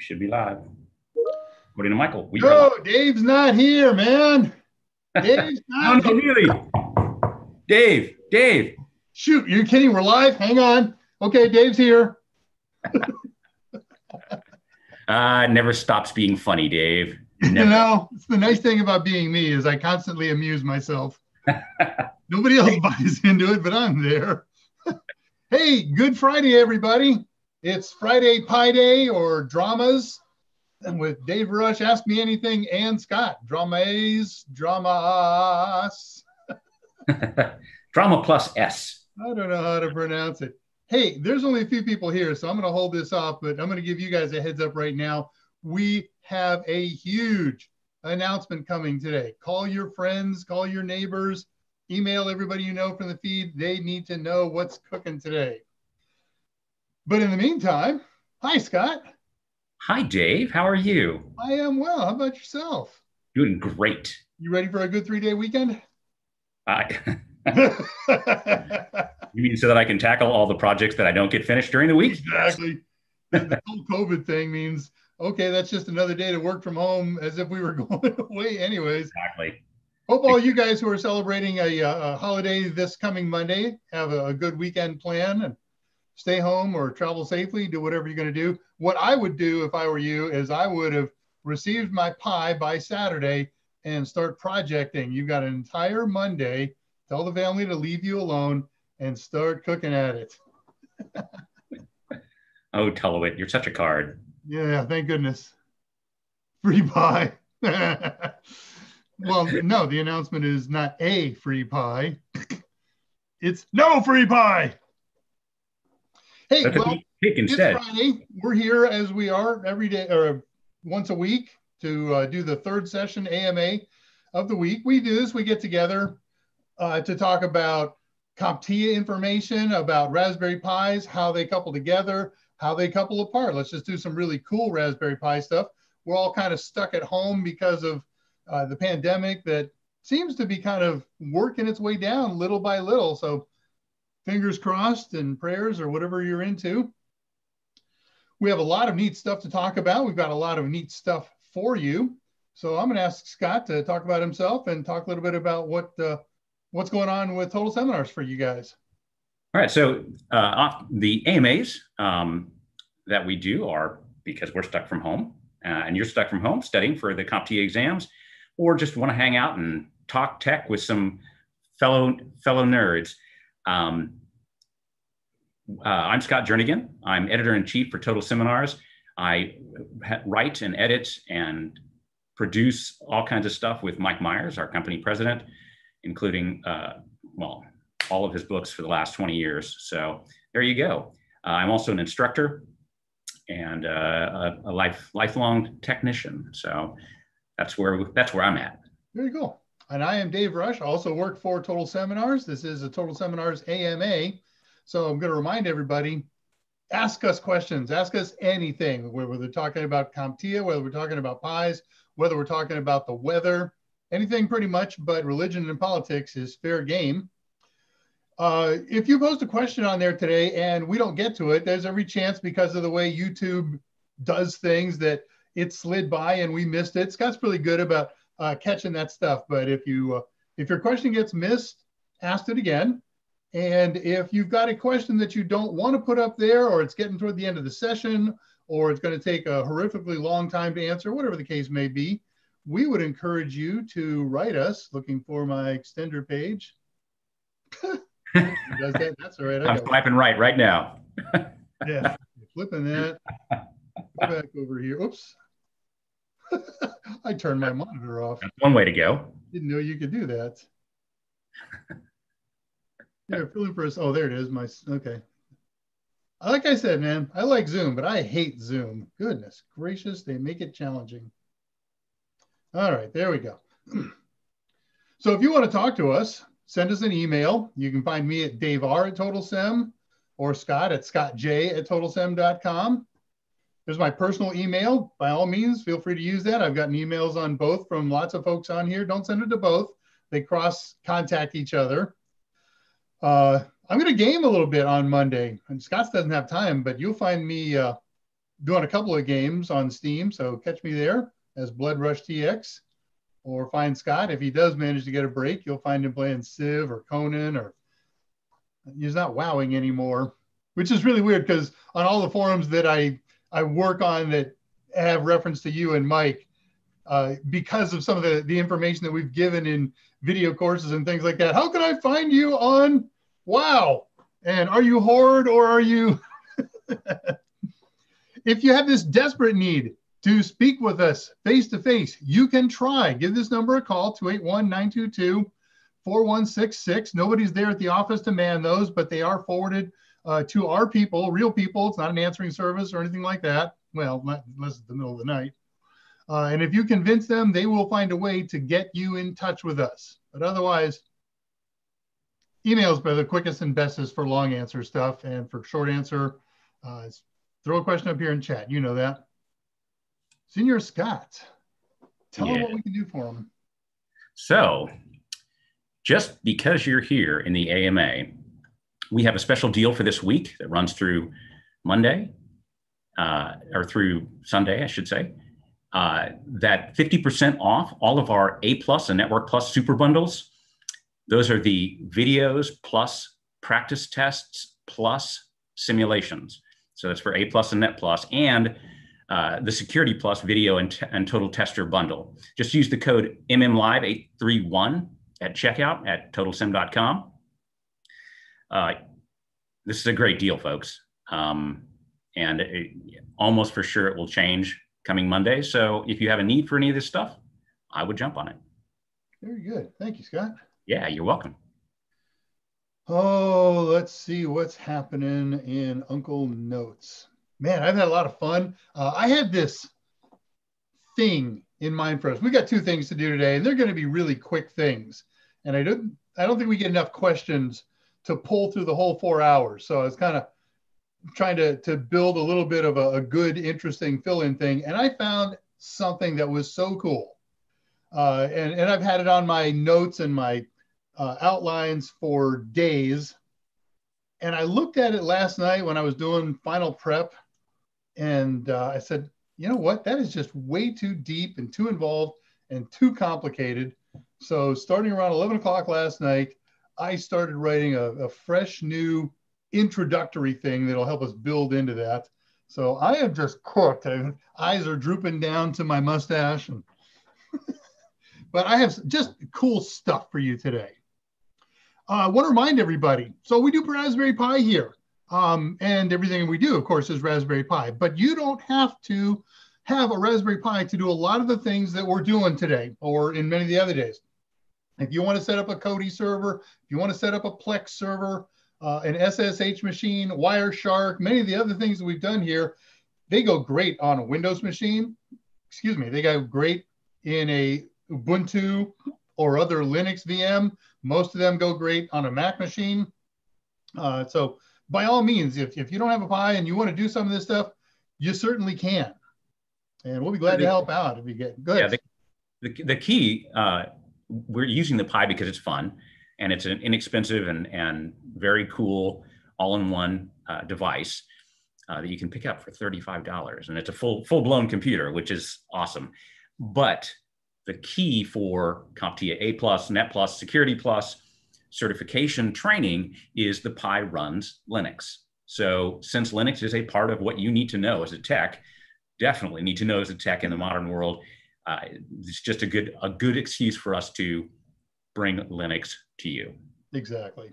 We should be live. According to Michael. We No, Dave's not here, man. Dave's not no, here. really. Dave, Dave. Shoot, you're kidding. We're live. Hang on. Okay, Dave's here. Uh, never stops being funny, Dave. You know, it's the nice thing about being me is I constantly amuse myself. Nobody else buys into it, but I'm there. hey, good Friday, everybody. It's Friday Pi Day or dramas. And with Dave Rush, Ask Me Anything, and Scott, dramas, dramas. Drama plus S. I don't know how to pronounce it. Hey, there's only a few people here, so I'm going to hold this off, but I'm going to give you guys a heads up right now. We have a huge announcement coming today. Call your friends, call your neighbors, email everybody you know from the feed. They need to know what's cooking today. But in the meantime, hi, Scott. Hi, Dave. How are you? I am well. How about yourself? Doing great. You ready for a good three day weekend? I, you mean so that I can tackle all the projects that I don't get finished during the week? Exactly. the whole COVID thing means okay, that's just another day to work from home as if we were going away, anyways. Exactly. Hope all you guys who are celebrating a, uh, a holiday this coming Monday have a, a good weekend plan and stay home or travel safely. Do whatever you're going to do. What I would do if I were you is I would have received my pie by Saturday and start projecting. You've got an entire Monday. Tell the family to leave you alone and start cooking at it. Oh, Tullowit, you're such a card. Yeah, thank goodness. Free pie. well, no, the announcement is not a free pie. It's no free pie. Hey, That's well, pick- instead. Friday. We're here as we are every day or once a week to uh, do the third session AMA of the week. We do this, we get together uh, to talk about CompTIA information, about Raspberry Pis, how they couple together, how they couple apart. Let's just do some really cool Raspberry Pi stuff. We're all kind of stuck at home because of uh, the pandemic that seems to be kind of working its way down little by little. So fingers crossed and prayers or whatever you're into. We have a lot of neat stuff to talk about. We've got a lot of neat stuff for you. So I'm going to ask Scott to talk about himself and talk a little bit about what uh, what's going on with Total Seminars for you guys. All right. So uh, the AMAs um, that we do are because we're stuck from home uh, and you're stuck from home studying for the CompTIA exams or just want to hang out and talk tech with some fellow fellow nerds. Um, uh, I'm Scott Jernigan. I'm editor in chief for Total Seminars. I ha- write and edit and produce all kinds of stuff with Mike Myers, our company president, including uh, well all of his books for the last 20 years. So there you go. Uh, I'm also an instructor and uh, a, a life lifelong technician. So that's where that's where I'm at. Very cool. And I am Dave Rush. I also work for Total Seminars. This is a Total Seminars AMA. So I'm going to remind everybody ask us questions, ask us anything, whether we're talking about CompTIA, whether we're talking about Pis, whether we're talking about the weather, anything pretty much, but religion and politics is fair game. Uh, if you post a question on there today and we don't get to it, there's every chance because of the way YouTube does things that it slid by and we missed it. Scott's really good about uh, catching that stuff. But if you uh, if your question gets missed, ask it again. And if you've got a question that you don't want to put up there, or it's getting toward the end of the session, or it's going to take a horrifically long time to answer, whatever the case may be, we would encourage you to write us. Looking for my extender page. Does that? That's all right. I'm swiping right right now. Yeah, flipping that. Go back over here. Oops. I turned my monitor off. That's one way to go. Didn't know you could do that. Yeah, feeling for us. Oh, there it is. My okay. Like I said, man, I like Zoom, but I hate Zoom. Goodness gracious, they make it challenging. All right, there we go. so if you want to talk to us, send us an email. You can find me at Dave R at TotalSem or Scott at ScottJ at TotalSem.com. There's my personal email. By all means, feel free to use that. I've gotten emails on both from lots of folks on here. Don't send it to both. They cross contact each other. Uh, I'm going to game a little bit on Monday. And Scott doesn't have time, but you'll find me uh, doing a couple of games on Steam, so catch me there as Blood Rush TX, or find Scott if he does manage to get a break. You'll find him playing Civ or Conan, or he's not wowing anymore, which is really weird because on all the forums that I I work on that have reference to you and Mike, uh, because of some of the the information that we've given in video courses and things like that. How can I find you on WoW? And are you Horde or are you? if you have this desperate need to speak with us face to face, you can try. Give this number a call 281 922 4166. Nobody's there at the office to man those, but they are forwarded uh, to our people, real people. It's not an answering service or anything like that. Well, not unless it's the middle of the night. Uh, and if you convince them, they will find a way to get you in touch with us. But otherwise, emails are the quickest and bestest for long answer stuff. And for short answer, uh, throw a question up here in chat. You know that. Senior Scott, tell yeah. them what we can do for them. So, just because you're here in the AMA, we have a special deal for this week that runs through Monday uh, or through Sunday, I should say uh, that 50% off all of our A plus and Network Plus super bundles. Those are the videos plus practice tests plus simulations. So that's for A plus and Net Plus and uh, the Security Plus video and, t- and total tester bundle. Just use the code MMLive831 at checkout at totalsem.com. Uh, this is a great deal, folks. Um, and it, almost for sure it will change coming Monday. So if you have a need for any of this stuff, I would jump on it. Very good. Thank you, Scott. Yeah, you're welcome. Oh, let's see what's happening in Uncle Notes. Man, I've had a lot of fun. Uh, I had this thing in mind for us. We got two things to do today, and they're going to be really quick things. And I don't, I don't think we get enough questions to pull through the whole four hours. So it's kind of trying to, to build a little bit of a, a good, interesting fill in thing. And I found something that was so cool. Uh, and, and I've had it on my notes and my uh, outlines for days. And I looked at it last night when I was doing final prep. And uh, I said, you know what? That is just way too deep and too involved and too complicated. So, starting around 11 o'clock last night, I started writing a, a fresh new introductory thing that'll help us build into that. So I am just cooked. I, eyes are drooping down to my mustache, and but I have just cool stuff for you today. Uh, I want to remind everybody. So we do Raspberry Pi here, um, and everything we do, of course, is Raspberry Pi. But you don't have to have a Raspberry Pi to do a lot of the things that we're doing today, or in many of the other days. If you want to set up a Kodi server, if you want to set up a Plex server, uh, an SSH machine, Wireshark, many of the other things that we've done here, they go great on a Windows machine. Excuse me, they go great in a Ubuntu or other Linux VM. Most of them go great on a Mac machine. Uh, so by all means, if, if you don't have a Pi and you want to do some of this stuff, you certainly can. And we'll be glad to help out if you get good. Yeah, the, the, the key, uh, we're using the Pi because it's fun and it's an inexpensive and, and very cool all-in-one uh, device uh, that you can pick up for $35 and it's a full full-blown computer which is awesome but the key for CompTIA A plus, Net plus, Security plus certification training is the Pi runs Linux. So since Linux is a part of what you need to know as a tech, definitely need to know as a tech in the modern world, uh, it's just a good a good excuse for us to bring Linux to you. Exactly.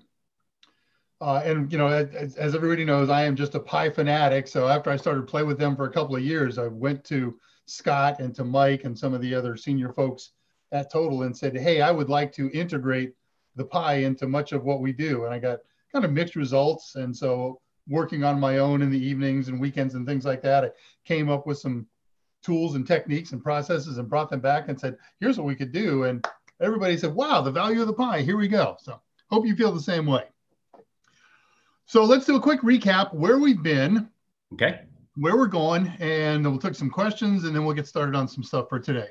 Uh, and you know, as, as, everybody knows, I am just a Pi fanatic. So after I started play with them for a couple of years, I went to Scott and to Mike and some of the other senior folks at Total and said, "Hey, I would like to integrate the Pi into much of what we do." And I got kind of mixed results. And so, working on my own in the evenings and weekends and things like that, I came up with some tools and techniques and processes and brought them back and said, "Here's what we could do." And everybody said, wow, the value of the Pi, here we go. So hope you feel the same way. So let's do a quick recap where we've been. Okay. Where we're going, and we'll take some questions and then we'll get started on some stuff for today.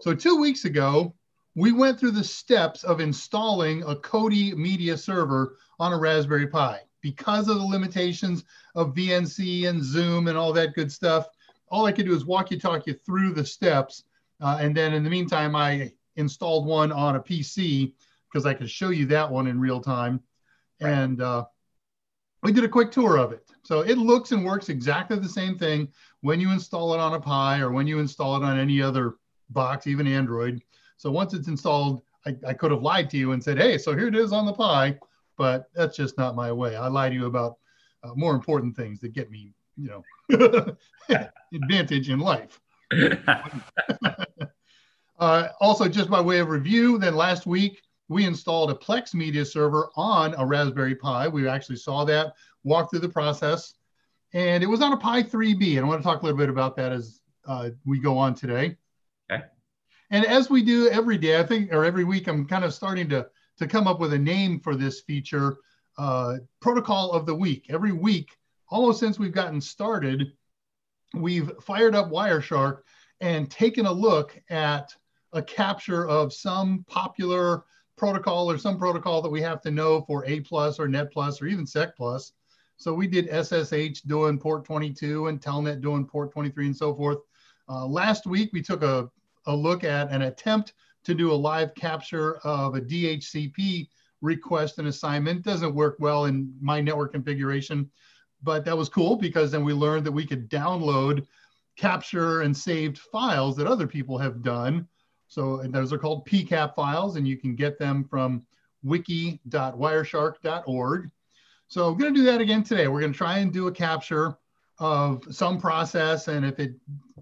So, two weeks ago, we went through the steps of installing a Kodi media server on a Raspberry Pi. because of the limitations of VNC and Zoom and all that good stuff, all I could do is walk you, talk you through the steps. Uh, and then in the meantime, I installed one on a PC because I could show you that one in real time. Right. And uh, we did a quick tour of it. So it looks and works exactly the same thing when you install it on a Pi or when you install it on any other box, even Android. So once it's installed, I, I could have lied to you and said, hey, so here it is on the Pi, but that's just not my way. I lie to you about uh, more important things that get me, you know, advantage in life. uh, also, just by way of review, then last week we installed a Plex media server on a Raspberry Pi. We actually saw that, walked through the process, and it was on a Pi 3B. And I want to talk a little bit about that as uh, we go on today. Okay. And as we do every day, I think, or every week, I'm kind of starting to, to come up with a name for this feature, uh, protocol of the week. Every week, almost since we've gotten started, we've fired up Wireshark and taken a look at a capture of some popular protocol or some protocol that we have to know for A plus or Net plus or even Sec plus. So we did SSH doing port 22 and Telnet doing port 23 and so forth. Uh, last week, we took a, a look at an attempt to do a live capture of a DHCP request and assignment. Doesn't work well in my network configuration, but that was cool because then we learned that we could download capture and saved files that other people have done so those are called PCAP files, and you can get them from wiki.wireshark.org. So I'm going to do that again today. We're going to try and do a capture of some process, and if it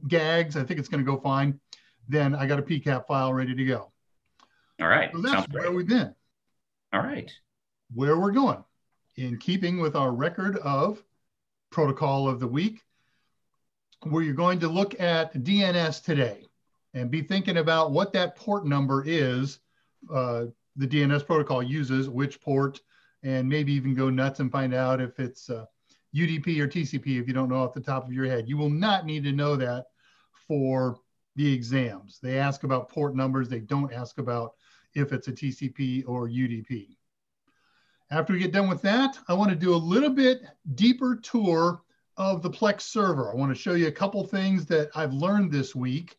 gags, I think it's going to go fine. Then I got a PCAP file ready to go. All right. So that's Sounds where great. we've been. All right. Where we're going. In keeping with our record of protocol of the week, we're going to look at DNS today and be thinking about what that port number is uh, the DNS protocol uses, which port, and maybe even go nuts and find out if it's uh, UDP or TCP if you don't know off the top of your head. You will not need to know that for the exams. They ask about port numbers. They don't ask about if it's a TCP or UDP. After we get done with that, I want to do a little bit deeper tour of the Plex server. I want to show you a couple things that I've learned this week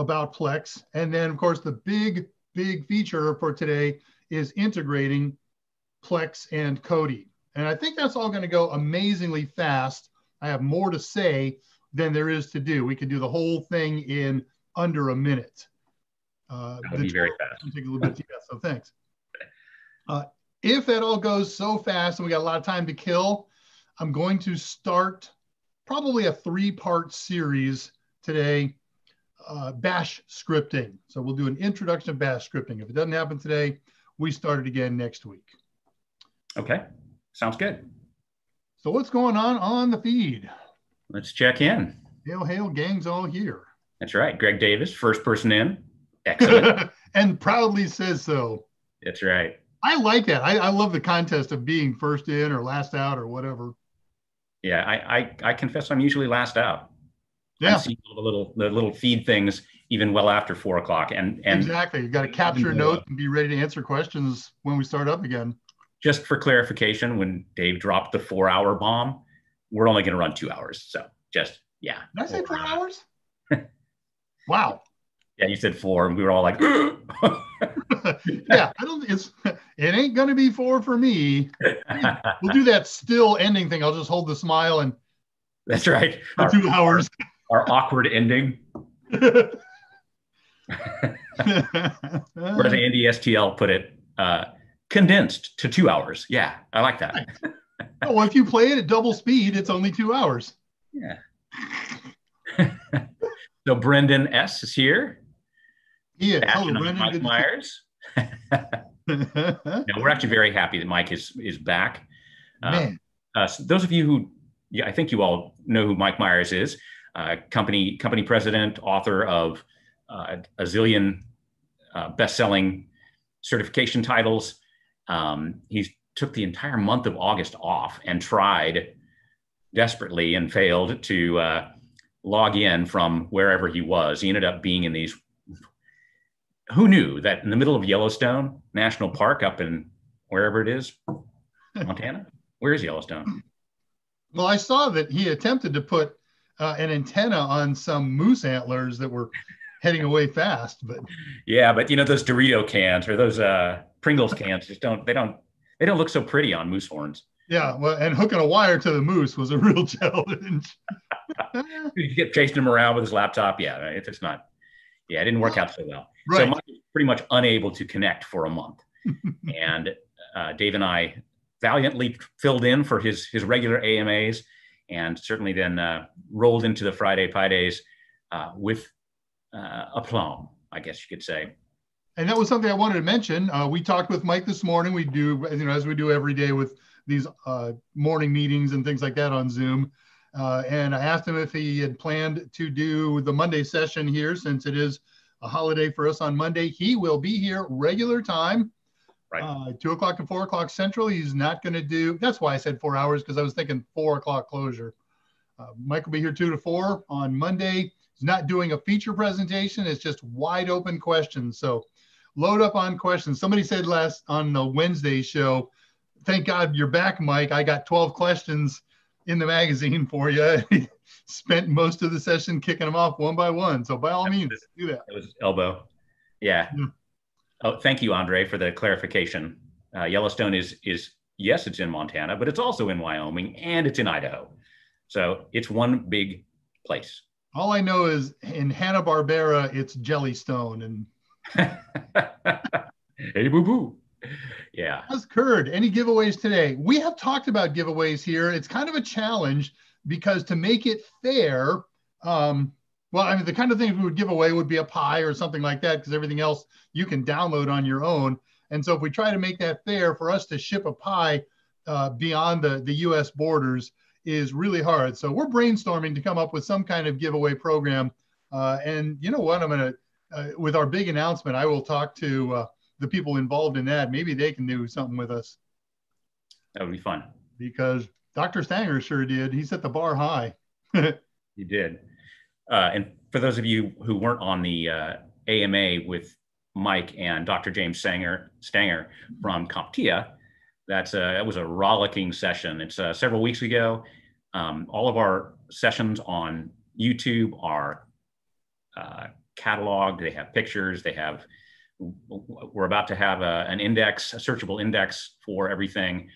about Plex. And then, of course, the big, big feature for today is integrating Plex and Kodi. And I think that's all going to go amazingly fast. I have more to say than there is to do. We could do the whole thing in under a minute. Uh, that would be very fast. Take a little bit, yeah, so thanks. Uh, if that all goes so fast and we got a lot of time to kill, I'm going to start probably a three-part series today uh, bash scripting. So we'll do an introduction of bash scripting. If it doesn't happen today, we start it again next week. Okay, sounds good. So what's going on on the feed? Let's check in. Hail, hail, gang's all here. That's right. Greg Davis, first person in. Excellent. and proudly says so. That's right. I like that. I, I love the contest of being first in or last out or whatever. Yeah, I, I, I confess I'm usually last out. Yeah. I'm seeing the little the little feed things even well after four o'clock. And and exactly, you got to capture notes and be ready to answer questions when we start up again. Just for clarification, when Dave dropped the four hour bomb, we're only going to run two hours. So just yeah. Did I say four hours? wow. Yeah, you said four, and we were all like, yeah, I don't. It's it ain't gonna be four for me. We'll do that still ending thing. I'll just hold the smile and. That's right. For two hours our awkward ending. Whereas Andy STL put it, uh, condensed to two hours. Yeah, I like that. oh, well, if you play it at double speed, it's only two hours. Yeah. so Brendan S is here. Yeah. Hello, Brendan. Mike Myers. no, we're actually very happy that Mike is is back. Uh, Man. Uh, so those of you who, yeah, I think you all know who Mike Myers is uh, company company president, author of uh, a zillion uh, best-selling certification titles. Um, he took the entire month of August off and tried desperately and failed to uh, log in from wherever he was. He ended up being in these. Who knew that in the middle of Yellowstone National Park, up in wherever it is, Montana. Where is Yellowstone? Well, I saw that he attempted to put uh, an antenna on some moose antlers that were heading away fast, but yeah, but you know those Dorito cans or those uh, Pringles cans just don't they don't they don't look so pretty on moose horns. Yeah, well, and hooking a wire to the moose was a real challenge. you get chasing him around with his laptop. Yeah, if it's just not. Yeah, it didn't work out so well. Right. So Mike was pretty much unable to connect for a month, and uh, Dave and I valiantly filled in for his his regular AMAs, and certainly then uh, rolled into the Friday Pi Days uh, with uh, aplomb, I guess you could say. And that was something I wanted to mention. Uh, we talked with Mike this morning. We do, you know, as we do every day with these uh, morning meetings and things like that on Zoom. Uh, and I asked him if he had planned to do the Monday session here since it is a holiday for us on Monday. He will be here regular time, right. uh, two o'clock to four o'clock central. He's not going to do, that's why I said four hours because I was thinking four o'clock closure. Uh, Mike will be here two to four on Monday. He's not doing a feature presentation. It's just wide open questions. So load up on questions. Somebody said last on the Wednesday show, thank God you're back, Mike. I got 12 questions in the magazine for you. Spent most of the session kicking them off one by one. So by all means, do that. It was elbow. Yeah. yeah. Oh, thank you, Andre, for the clarification. Uh, Yellowstone is is yes, it's in Montana, but it's also in Wyoming and it's in Idaho. So it's one big place. All I know is in Hanna Barbera, it's Jellystone and. hey, boo boo. Yeah. Has Curd, any giveaways today? We have talked about giveaways here. It's kind of a challenge because to make it fair, um, well, I mean, the kind of things we would give away would be a Pi or something like that because everything else you can download on your own. And so if we try to make that fair for us to ship a Pi uh, beyond the, the US borders is really hard. So we're brainstorming to come up with some kind of giveaway program. Uh, and you know what? I'm going to, uh, with our big announcement, I will talk to uh, the people involved in that, maybe they can do something with us. That would be fun. Because Dr. Stanger sure did. He set the bar high. he did. Uh, and for those of you who weren't on the uh, AMA with Mike and Dr. James Stanger, Stanger from CompTIA, that's a, that was a rollicking session. It's uh, several weeks ago. Um, all of our sessions on YouTube are uh, cataloged. They have pictures. They have we're about to have a, an index, a searchable index for everything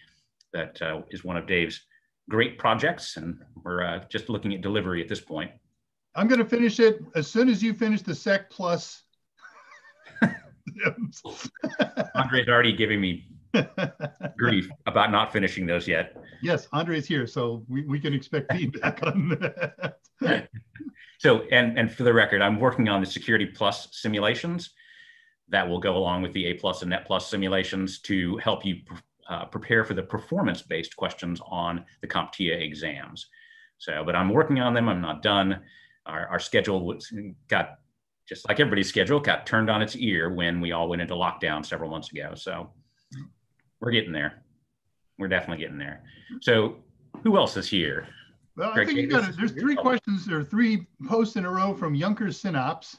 that uh, is one of Dave's great projects. And we're uh, just looking at delivery at this point. I'm going to finish it as soon as you finish the Sec Plus. Andre's already giving me grief about not finishing those yet. Yes, Andre's here, so we, we can expect feedback on that. so, and, and for the record, I'm working on the Security Plus simulations that will go along with the A plus and Net plus simulations to help you uh, prepare for the performance-based questions on the CompTIA exams. So, but I'm working on them. I'm not done. Our, our schedule was, got just like everybody's schedule got turned on its ear when we all went into lockdown several months ago. So we're getting there. We're definitely getting there. So who else is here? Well, I think you got it. There's three questions or three posts in a row from Junkers Synapse.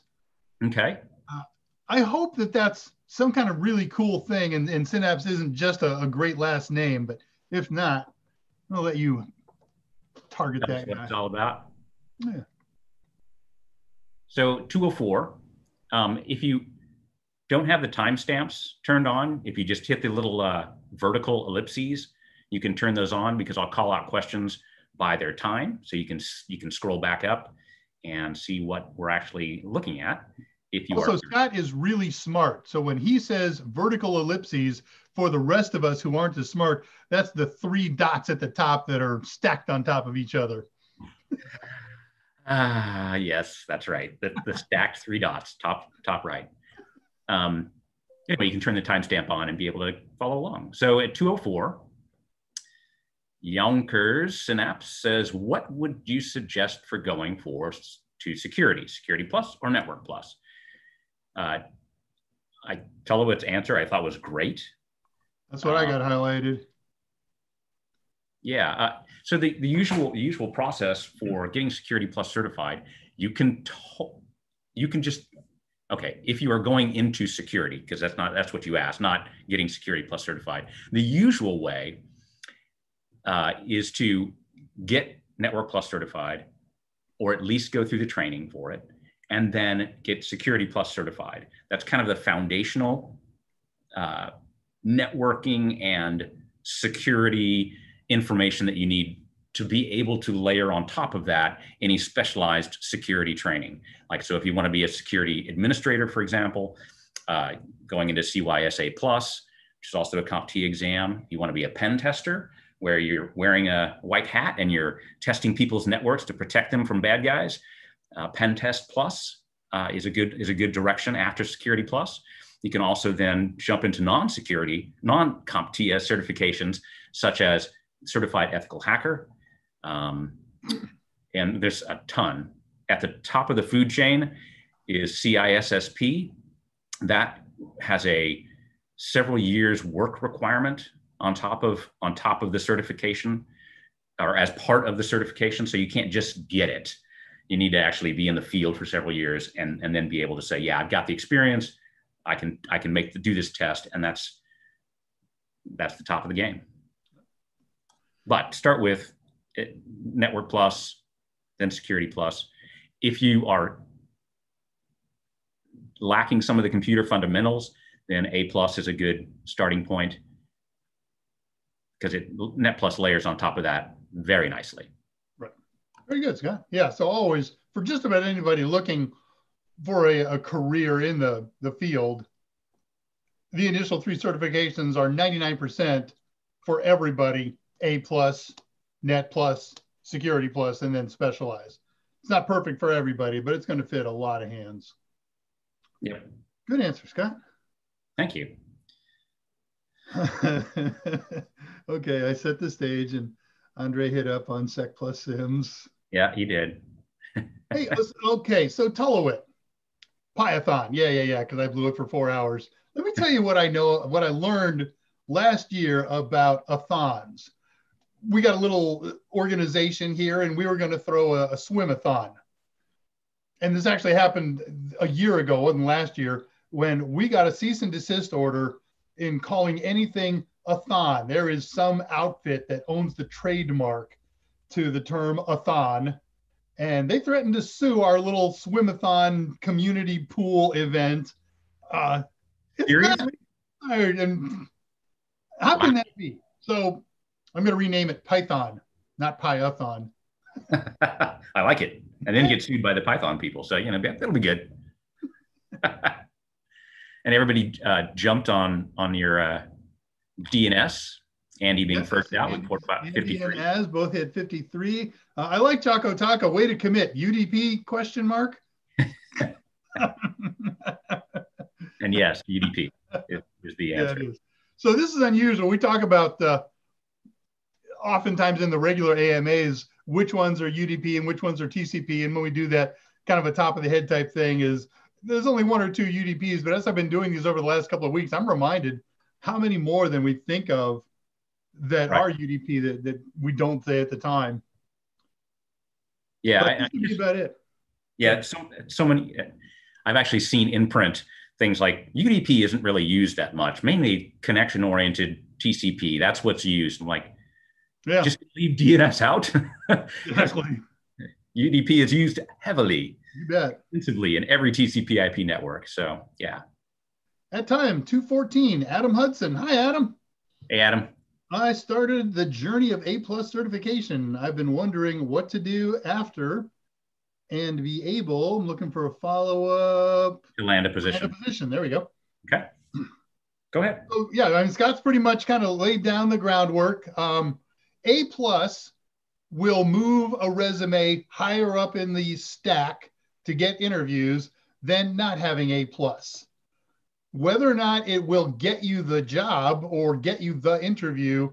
Okay. Uh, I hope that that's some kind of really cool thing, and, and Synapse isn't just a, a great last name. But if not, I'll let you target that's that. What guy. it's all about. Yeah. So 204. Um, if you don't have the timestamps turned on, if you just hit the little uh, vertical ellipses, you can turn those on because I'll call out questions by their time. So you can you can scroll back up and see what we're actually looking at if you also, are. Scott is really smart. So when he says vertical ellipses, for the rest of us who aren't as smart, that's the three dots at the top that are stacked on top of each other. Ah, uh, yes, that's right. The, the stacked three dots, top top right. Um, anyway, you can turn the timestamp on and be able to follow along. So at 204, Yonkers Synapse says, what would you suggest for going for to security, security plus or network plus? Uh, I Telewit's answer I thought was great. That's what I got um, highlighted. Yeah. Uh, so the, the usual the usual process for getting Security Plus certified, you can you can just okay if you are going into security because that's not that's what you asked, not getting Security Plus certified. The usual way uh, is to get Network Plus certified, or at least go through the training for it, and then get Security Plus certified. That's kind of the foundational uh, networking and security information that you need to be able to layer on top of that any specialized security training. Like, so if you want to be a security administrator, for example, uh, going into CYSA Plus, which is also a CompTIA exam, you want to be a pen tester, where you're wearing a white hat and you're testing people's networks to protect them from bad guys. Uh, pen test plus uh, is a good is a good direction after security plus. You can also then jump into non-security, non-CompTIA certifications, such as certified ethical hacker. Um, and there's a ton. At the top of the food chain is CISSP. That has a several years work requirement on top of on top of the certification or as part of the certification so you can't just get it you need to actually be in the field for several years and and then be able to say yeah i've got the experience i can i can make the, do this test and that's that's the top of the game but start with it, network plus then security plus if you are lacking some of the computer fundamentals then a plus is a good starting point because it net plus layers on top of that very nicely. Right. Very good scott. Yeah so always for just about anybody looking for a, a career in the the field the initial three certifications are 99% for everybody a plus net plus security plus and then specialized it's not perfect for everybody but it's going to fit a lot of hands yeah good answer scott thank you okay, I set the stage and Andre hit up on Sec Plus Sims. Yeah, he did. hey, okay, so Tullowit, Python. Yeah, yeah, yeah, because I blew it for four hours. Let me tell you what I know, what I learned last year about athons. We got a little organization here and we were going to throw a, a swimathon. And this actually happened a year ago, wasn't last year, when we got a cease and desist order in calling anything a thon. There is some outfit that owns the trademark to the term a thon, and they threatened to sue our little swimathon community pool event. Uh, Seriously? and how can that be? So I'm going to rename it Python, not Pyathon. I like it. And then get sued by the Python people. So, you know, that'll be good. and everybody uh, jumped on on your uh, DNS. Andy being yes, first out with port about 53. As both hit 53. Uh, I like Choco Taco. Way to commit. UDP question mark. and yes, UDP is, is the answer. Yeah, so this is unusual. We talk about uh, oftentimes in the regular AMAs which ones are UDP and which ones are TCP. And when we do that, kind of a top of the head type thing is there's only one or two UDPs, but as I've been doing these over the last couple of weeks, I'm reminded how many more than we think of that right. are UDP that, that we don't say at the time. Yeah, I, I just, about it. Yeah, so so many. I've actually seen in print things like UDP isn't really used that much. Mainly connection oriented TCP. That's what's used. I'm like, yeah, just leave DNS out. exactly. UDP is used heavily you bet. Extensively in every TCP IP network. So yeah. At time 214, Adam Hudson. Hi, Adam. Hey, Adam. I started the journey of A plus certification. I've been wondering what to do after and be able, I'm looking for a follow-up. To land a position. Land a position. There we go. Okay. Go ahead. So, yeah, I mean, Scott's pretty much kind of laid down the groundwork. Um, a plus will move a resume higher up in the stack to get interviews than not having A plus. Whether or not it will get you the job or get you the interview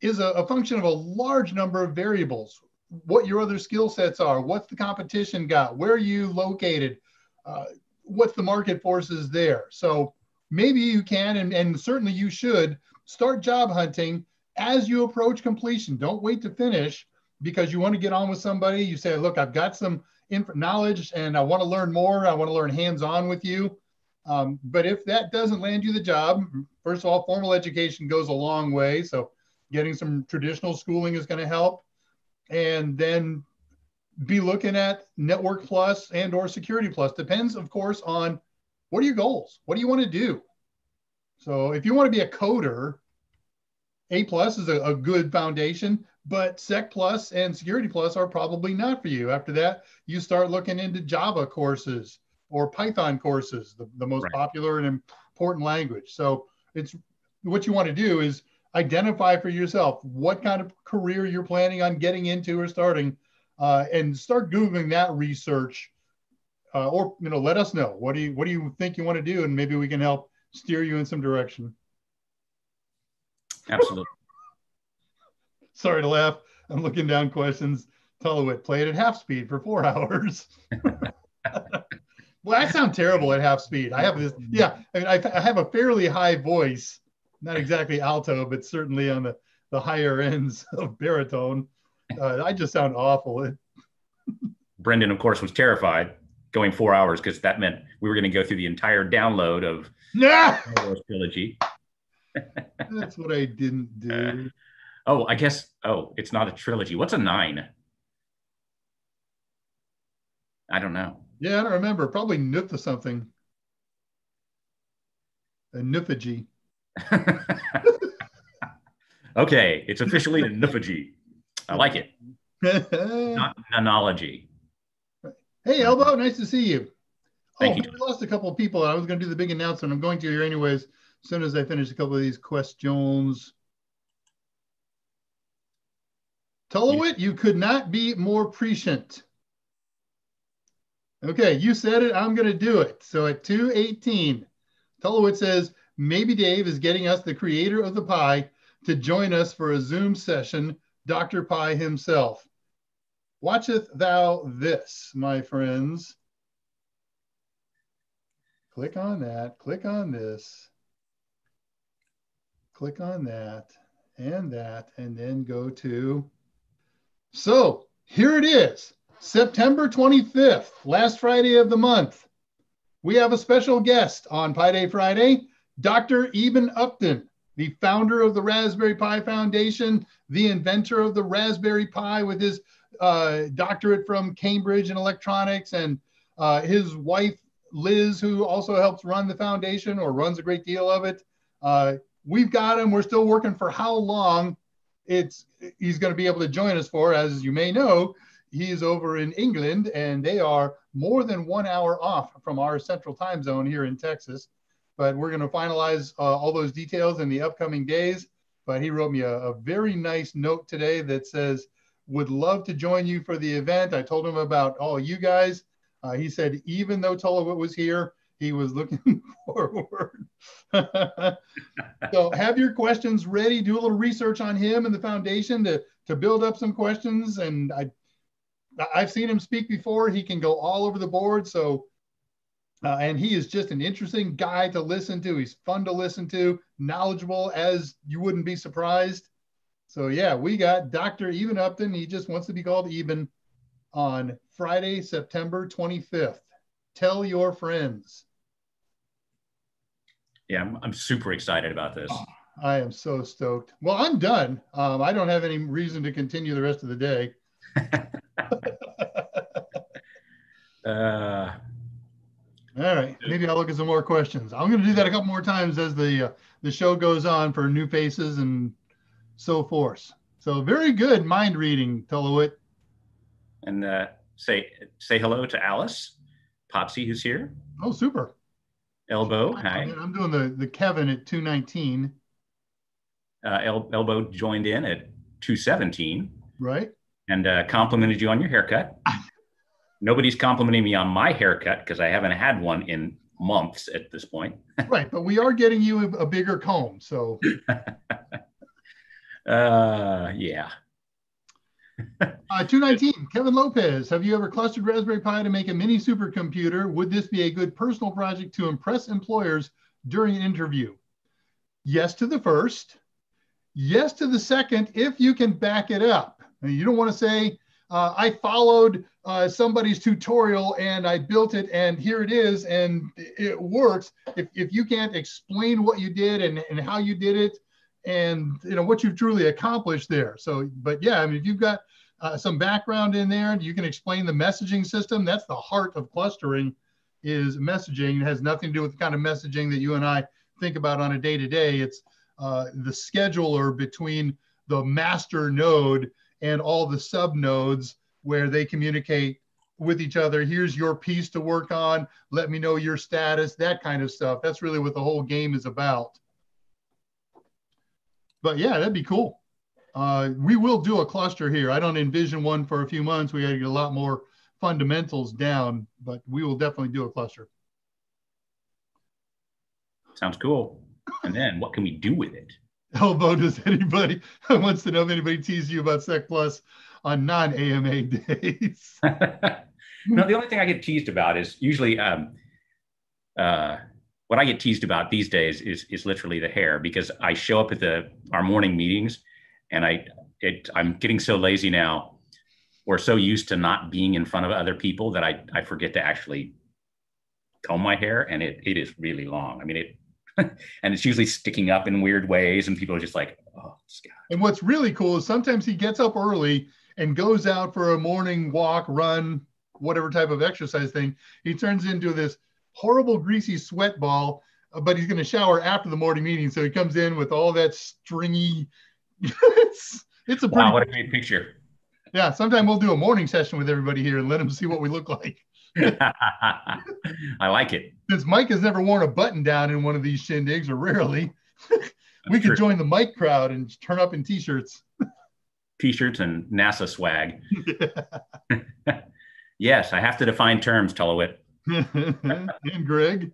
is a, a function of a large number of variables. What your other skill sets are, what's the competition got, where are you located, uh, what's the market forces there. So maybe you can, and, and certainly you should, start job hunting as you approach completion. Don't wait to finish because you want to get on with somebody. You say, look, I've got some inf- knowledge and I want to learn more. I want to learn hands on with you. Um, but if that doesn't land you the job, first of all, formal education goes a long way. So getting some traditional schooling is going to help. And then be looking at Network Plus and or Security Plus. Depends, of course, on what are your goals? What do you want to do? So if you want to be a coder, A plus is a, a good foundation, but Sec Plus and Security Plus are probably not for you. After that, you start looking into Java courses or Python courses, the, the most right. popular and important language. So it's what you want to do is identify for yourself what kind of career you're planning on getting into or starting uh, and start Googling that research uh, or, you know, let us know. What do you, what do you think you want to do? And maybe we can help steer you in some direction. Absolutely. Sorry to laugh. I'm looking down questions. Tellowit, play it at half speed for four hours. well, I sound terrible at half speed. I have this, yeah, I, mean, I, I have a fairly high voice, not exactly alto, but certainly on the, the higher ends of baritone. Uh, I just sound awful. Brendan, of course, was terrified going four hours because that meant we were going to go through the entire download of yeah trilogy. That's what I didn't do. Uh, oh, I guess. Oh, it's not a trilogy. What's a nine? I don't know. Yeah, I don't remember. Probably Nuth or something. A Nuphagy. okay, it's officially a Nuphagy. I like it. Not nanology. Hey, Elbow, nice to see you. Thank oh, you. We lost a couple of people. I was going to do the big announcement. I'm going to here anyways, as soon as I finish a couple of these questions. Tullowit, you could not be more prescient. Okay, you said it. I'm going to do it. So at 218, Tullowit says, maybe Dave is getting us the creator of the Pi to join us for a Zoom session, Dr. Pi himself. Watcheth thou this, my friends. Click on that, click on this, click on that and that, and then go to. So here it is, September 25th, last Friday of the month. We have a special guest on Pi Day Friday, Dr. Eben Upton, the founder of the Raspberry Pi Foundation, the inventor of the Raspberry Pi with his uh, doctorate from Cambridge in electronics, and uh, his wife Liz, who also helps run the foundation or runs a great deal of it. Uh, we've got him. We're still working for how long it's he's going to be able to join us for. As you may know, he's over in England, and they are more than one hour off from our central time zone here in Texas. But we're going to finalize uh, all those details in the upcoming days. But he wrote me a, a very nice note today that says would love to join you for the event. I told him about all you guys. Uh, he said, even though Tullowit was here, he was looking forward. so have your questions ready. Do a little research on him and the foundation to, to build up some questions. And I, I've seen him speak before. He can go all over the board. So, uh, and he is just an interesting guy to listen to. He's fun to listen to, knowledgeable as you wouldn't be surprised. So yeah, we got Dr. Eben Upton. He just wants to be called Eben on Friday, September 25th. Tell your friends. Yeah, I'm, I'm super excited about this. Oh, I am so stoked. Well, I'm done. Um, I don't have any reason to continue the rest of the day. uh, all right, maybe I'll look at some more questions. I'm going to do that a couple more times as the uh, the show goes on for new faces and so forth. So very good mind reading, Tullowit. And uh, say say hello to Alice, Popsy, who's here. Oh, super. Elbow, hi. I'm doing the, the Kevin at 219. Uh, El- Elbow joined in at 217. Right. And uh, complimented you on your haircut. Nobody's complimenting me on my haircut because I haven't had one in months at this point. right. But we are getting you a, a bigger comb. So Uh, yeah. uh, 219, Kevin Lopez. Have you ever clustered Raspberry Pi to make a mini supercomputer? Would this be a good personal project to impress employers during an interview? Yes to the first. Yes to the second, if you can back it up. You don't want to say, uh, I followed uh, somebody's tutorial and I built it and here it is and it works. If, if you can't explain what you did and, and how you did it, and you know what you've truly accomplished there. So, but yeah, I mean, if you've got uh, some background in there, you can explain the messaging system. That's the heart of clustering, is messaging. It has nothing to do with the kind of messaging that you and I think about on a day to day. It's uh, the scheduler between the master node and all the sub nodes where they communicate with each other. Here's your piece to work on. Let me know your status, that kind of stuff. That's really what the whole game is about. But yeah, that'd be cool. Uh, we will do a cluster here. I don't envision one for a few months. We got to get a lot more fundamentals down, but we will definitely do a cluster. Sounds cool. And then what can we do with it? Elbow, does anybody wants to know if anybody teased you about Sec Plus on non AMA days? no, the only thing I get teased about is usually um, uh, what I get teased about these days is is literally the hair because I show up at the our morning meetings and I it I'm getting so lazy now or so used to not being in front of other people that I I forget to actually comb my hair and it it is really long. I mean it and it's usually sticking up in weird ways and people are just like oh God. And what's really cool is sometimes he gets up early and goes out for a morning walk, run, whatever type of exercise thing. He turns into this horrible greasy sweat ball, uh, but he's going to shower after the morning meeting. So he comes in with all that stringy. it's, it's a pretty. Wow, what a great picture. Yeah, sometime we'll do a morning session with everybody here and let them see what we look like. I like it. Since Mike has never worn a button down in one of these shindigs, or rarely, we could join the Mike crowd and turn up in t-shirts. T-shirts and NASA swag. yes, I have to define terms, Tullowit. And Greg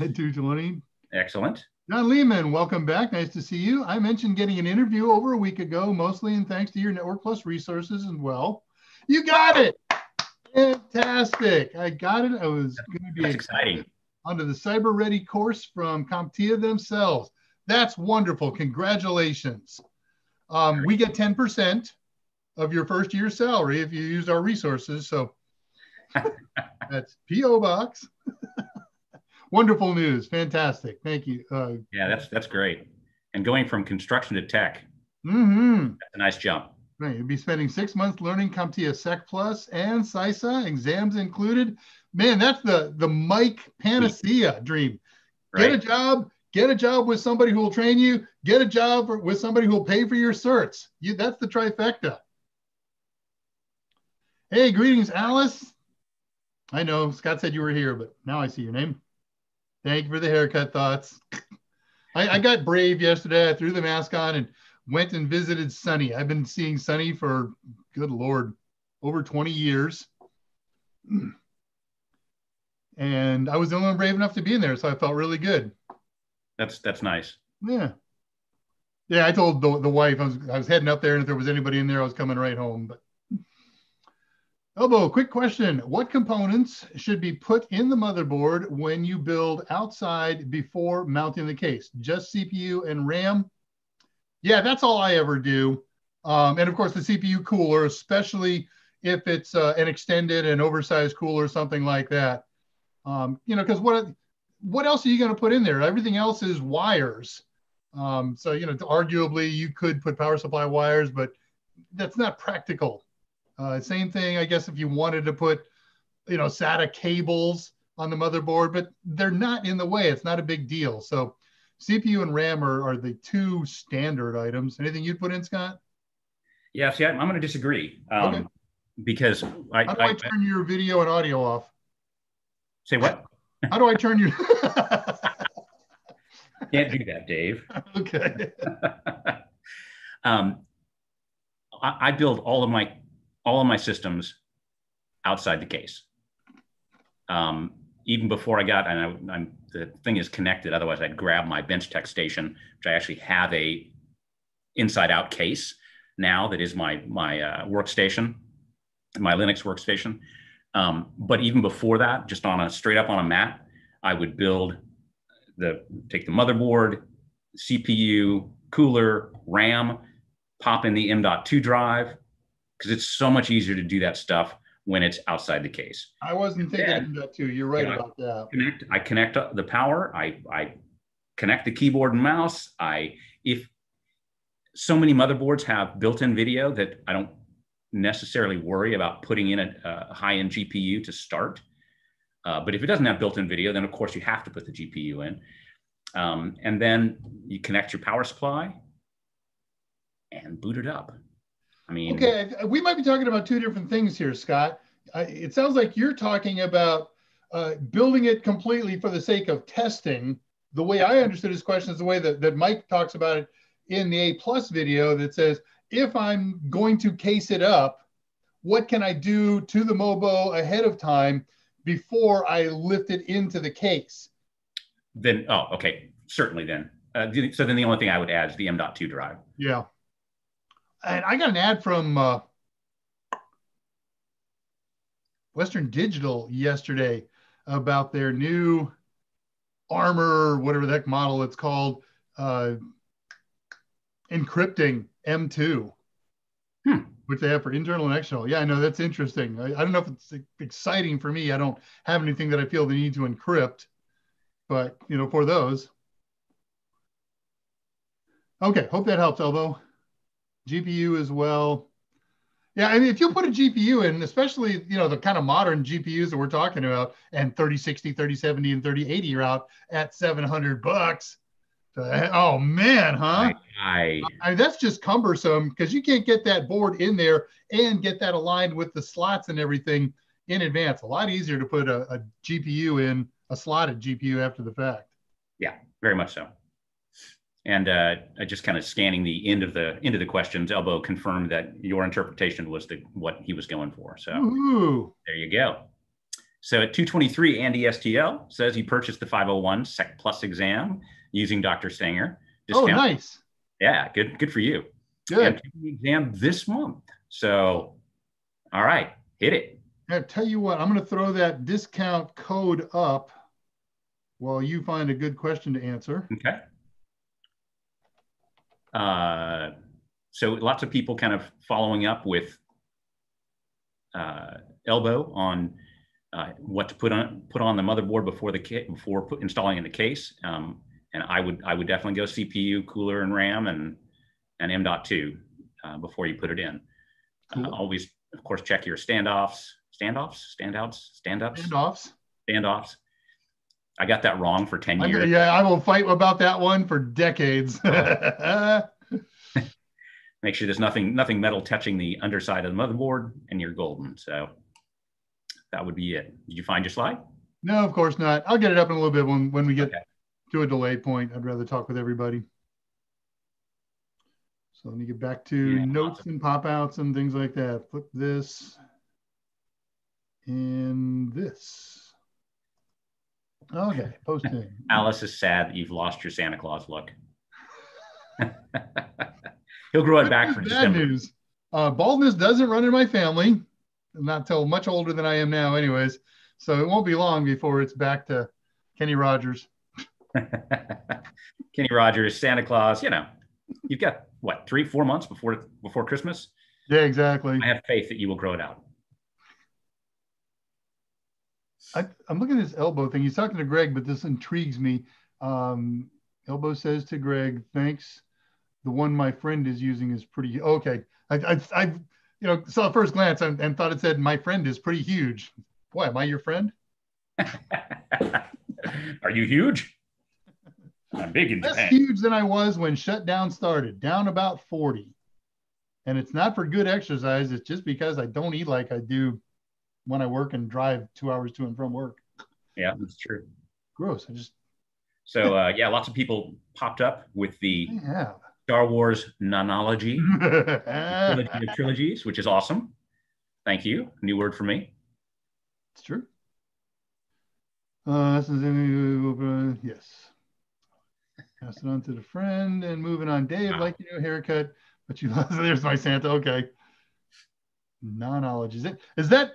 at 220. Excellent. John Lehman, welcome back. Nice to see you. I mentioned getting an interview over a week ago, mostly in thanks to your Network Plus resources as well. You got it. Fantastic. I got it. I was going to be exciting. Onto the Cyber Ready course from CompTIA themselves. That's wonderful. Congratulations. Um, we get 10% of your first year salary if you use our resources. So that's PO Box. Wonderful news. Fantastic. Thank you. Uh, yeah, that's that's great. And going from construction to tech. Mm-hmm. That's a nice jump. Right. You'll be spending six months learning CompTIA Sec Plus and CISA, exams included. Man, that's the the Mike panacea dream. Get a job, get a job with somebody who will train you, get a job with somebody who will pay for your certs. You that's the trifecta. Hey, greetings, Alice. I know Scott said you were here, but now I see your name. Thank you for the haircut thoughts. I, I got brave yesterday. I threw the mask on and went and visited Sunny. I've been seeing Sunny for, good Lord, over 20 years. And I was the only one brave enough to be in there, so I felt really good. That's that's nice. Yeah. Yeah, I told the, the wife I was I was heading up there, and if there was anybody in there, I was coming right home. But Elbow, quick question. What components should be put in the motherboard when you build outside before mounting the case? Just CPU and RAM? Yeah, that's all I ever do. Um, and of course, the CPU cooler, especially if it's uh, an extended and oversized cooler, or something like that. Um, you know, because what what else are you going to put in there? Everything else is wires. Um, so you know, arguably you could put power supply wires, but that's not practical uh, same thing, I guess, if you wanted to put, you know, SATA cables on the motherboard, but they're not in the way. It's not a big deal. So CPU and RAM are, are the two standard items. Anything you'd put in, Scott? Yeah, see, I'm, I'm going to disagree um, okay. because I, How do I, I turn I, your video and audio off? Say what? How do I turn your? Can't do that, Dave. Okay. um, I, I build all of my all of my systems outside the case. Um, even before I got, and I, I'm, the thing is connected. Otherwise, I'd grab my bench tech station, which I actually have a inside out case now that is my my uh, workstation, my Linux workstation. Um, but even before that, just on a straight up on a mat, I would build the take the motherboard, CPU, cooler, RAM, pop in the M.2 drive, because it's so much easier to do that stuff when it's outside the case. I wasn't thinking that too. You're right you know, about that. Connect. I connect the power. I I connect the keyboard and mouse. I if so many motherboards have built-in video that I don't necessarily worry about putting in a, a high-end GPU to start. Uh, but if it doesn't have built-in video, then of course you have to put the GPU in. Um, and then you connect your power supply and boot it up. I mean, okay, we might be talking about two different things here, Scott. I, it sounds like you're talking about uh, building it completely for the sake of testing. The way I understood his question is the way that, that Mike talks about it in the A plus video that says, if I'm going to case it up, what can I do to the Mobo ahead of time before I lift it into the case? Then, oh, okay, certainly then. Uh, so then the only thing I would add is the M.2 drive. Yeah. And I got an ad from uh, Western Digital yesterday about their new armor, whatever that model it's called, uh, encrypting M2, hmm. which they have for internal and external. Yeah, I know that's interesting. I, I, don't know if it's exciting for me. I don't have anything that I feel the need to encrypt, but you know, for those. Okay, hope that helps, Elbow. GPU as well. Yeah, I mean, if you put a GPU in, especially you know the kind of modern GPUs that we're talking about, and 3060, 3070, and 3080 are out at 700 bucks. Uh, oh man, huh? I, I, that's just cumbersome because you can't get that board in there and get that aligned with the slots and everything in advance. A lot easier to put a, a GPU in a slotted GPU after the fact. Yeah, very much so. And uh, just kind of scanning the end of the end of the questions, Elbow confirmed that your interpretation was the what he was going for. So Ooh. there you go. So at 223, Andy STL says he purchased the 501 Sec Plus exam using Dr. Stanger. Discount. Oh, nice. Yeah, good, good for you. Good. the exam this month. So, all right, hit it. I tell you what, I'm going to throw that discount code up while you find a good question to answer. Okay. Uh, so lots of people kind of following up with uh, elbow on uh, what to put on put on the motherboard before the kit before put, installing in the case. Um, and I would I would definitely go CPU, cooler, and RAM, and and M.2 uh, before you put it in. Uh, cool. Always, of course, check your standoffs, standoffs, standouts, standups, standoffs, standoffs. I got that wrong for ten years. yeah, I will fight about that one for decades. Oh. Make sure there's nothing nothing metal touching the underside of the motherboard, and you're golden. So that would be it. Did you find your slide? No, of course not. I'll get it up in a little bit when when we get okay to a delay point. I'd rather talk with everybody. So let me get back to yeah, notes awesome. and pop outs and things like that. Flip this and this. Okay, posting. Alice is sad that you've lost your Santa Claus look. He'll grow it back for bad December. news. Uh, baldness doesn't run in my family, not till much older than I am now, anyways. So it won't be long before it's back to Kenny Rogers. Kenny Rogers, Santa Claus, you know, you've got what, three, four months before before Christmas? Yeah, exactly. I have faith that you will grow it out. I, am looking at this elbow thing. He's talking to Greg, but this intrigues me. Um, elbow says to Greg, "Thanks. The one my friend is using is pretty okay." I, I, I you know, saw first glance and, and thought it said, "My friend is pretty huge." Boy, am I your friend? Are you huge? I'm big in Less Japan. huge than I was when shutdown started, down about 40. And it's not for good exercise. It's just because I don't eat like I do when I work and drive two hours to and from work. Yeah, that's true. Gross. I just. So uh, yeah, lots of people popped up with the Star Wars nonology trilogy trilogies, which is awesome. Thank you. New word for me. It's true. Uh, this is uh, yes. Pass it on to the friend and moving on. Dave, wow. like your new haircut, but you there's my Santa. Okay. Non-knowledge. Is it is that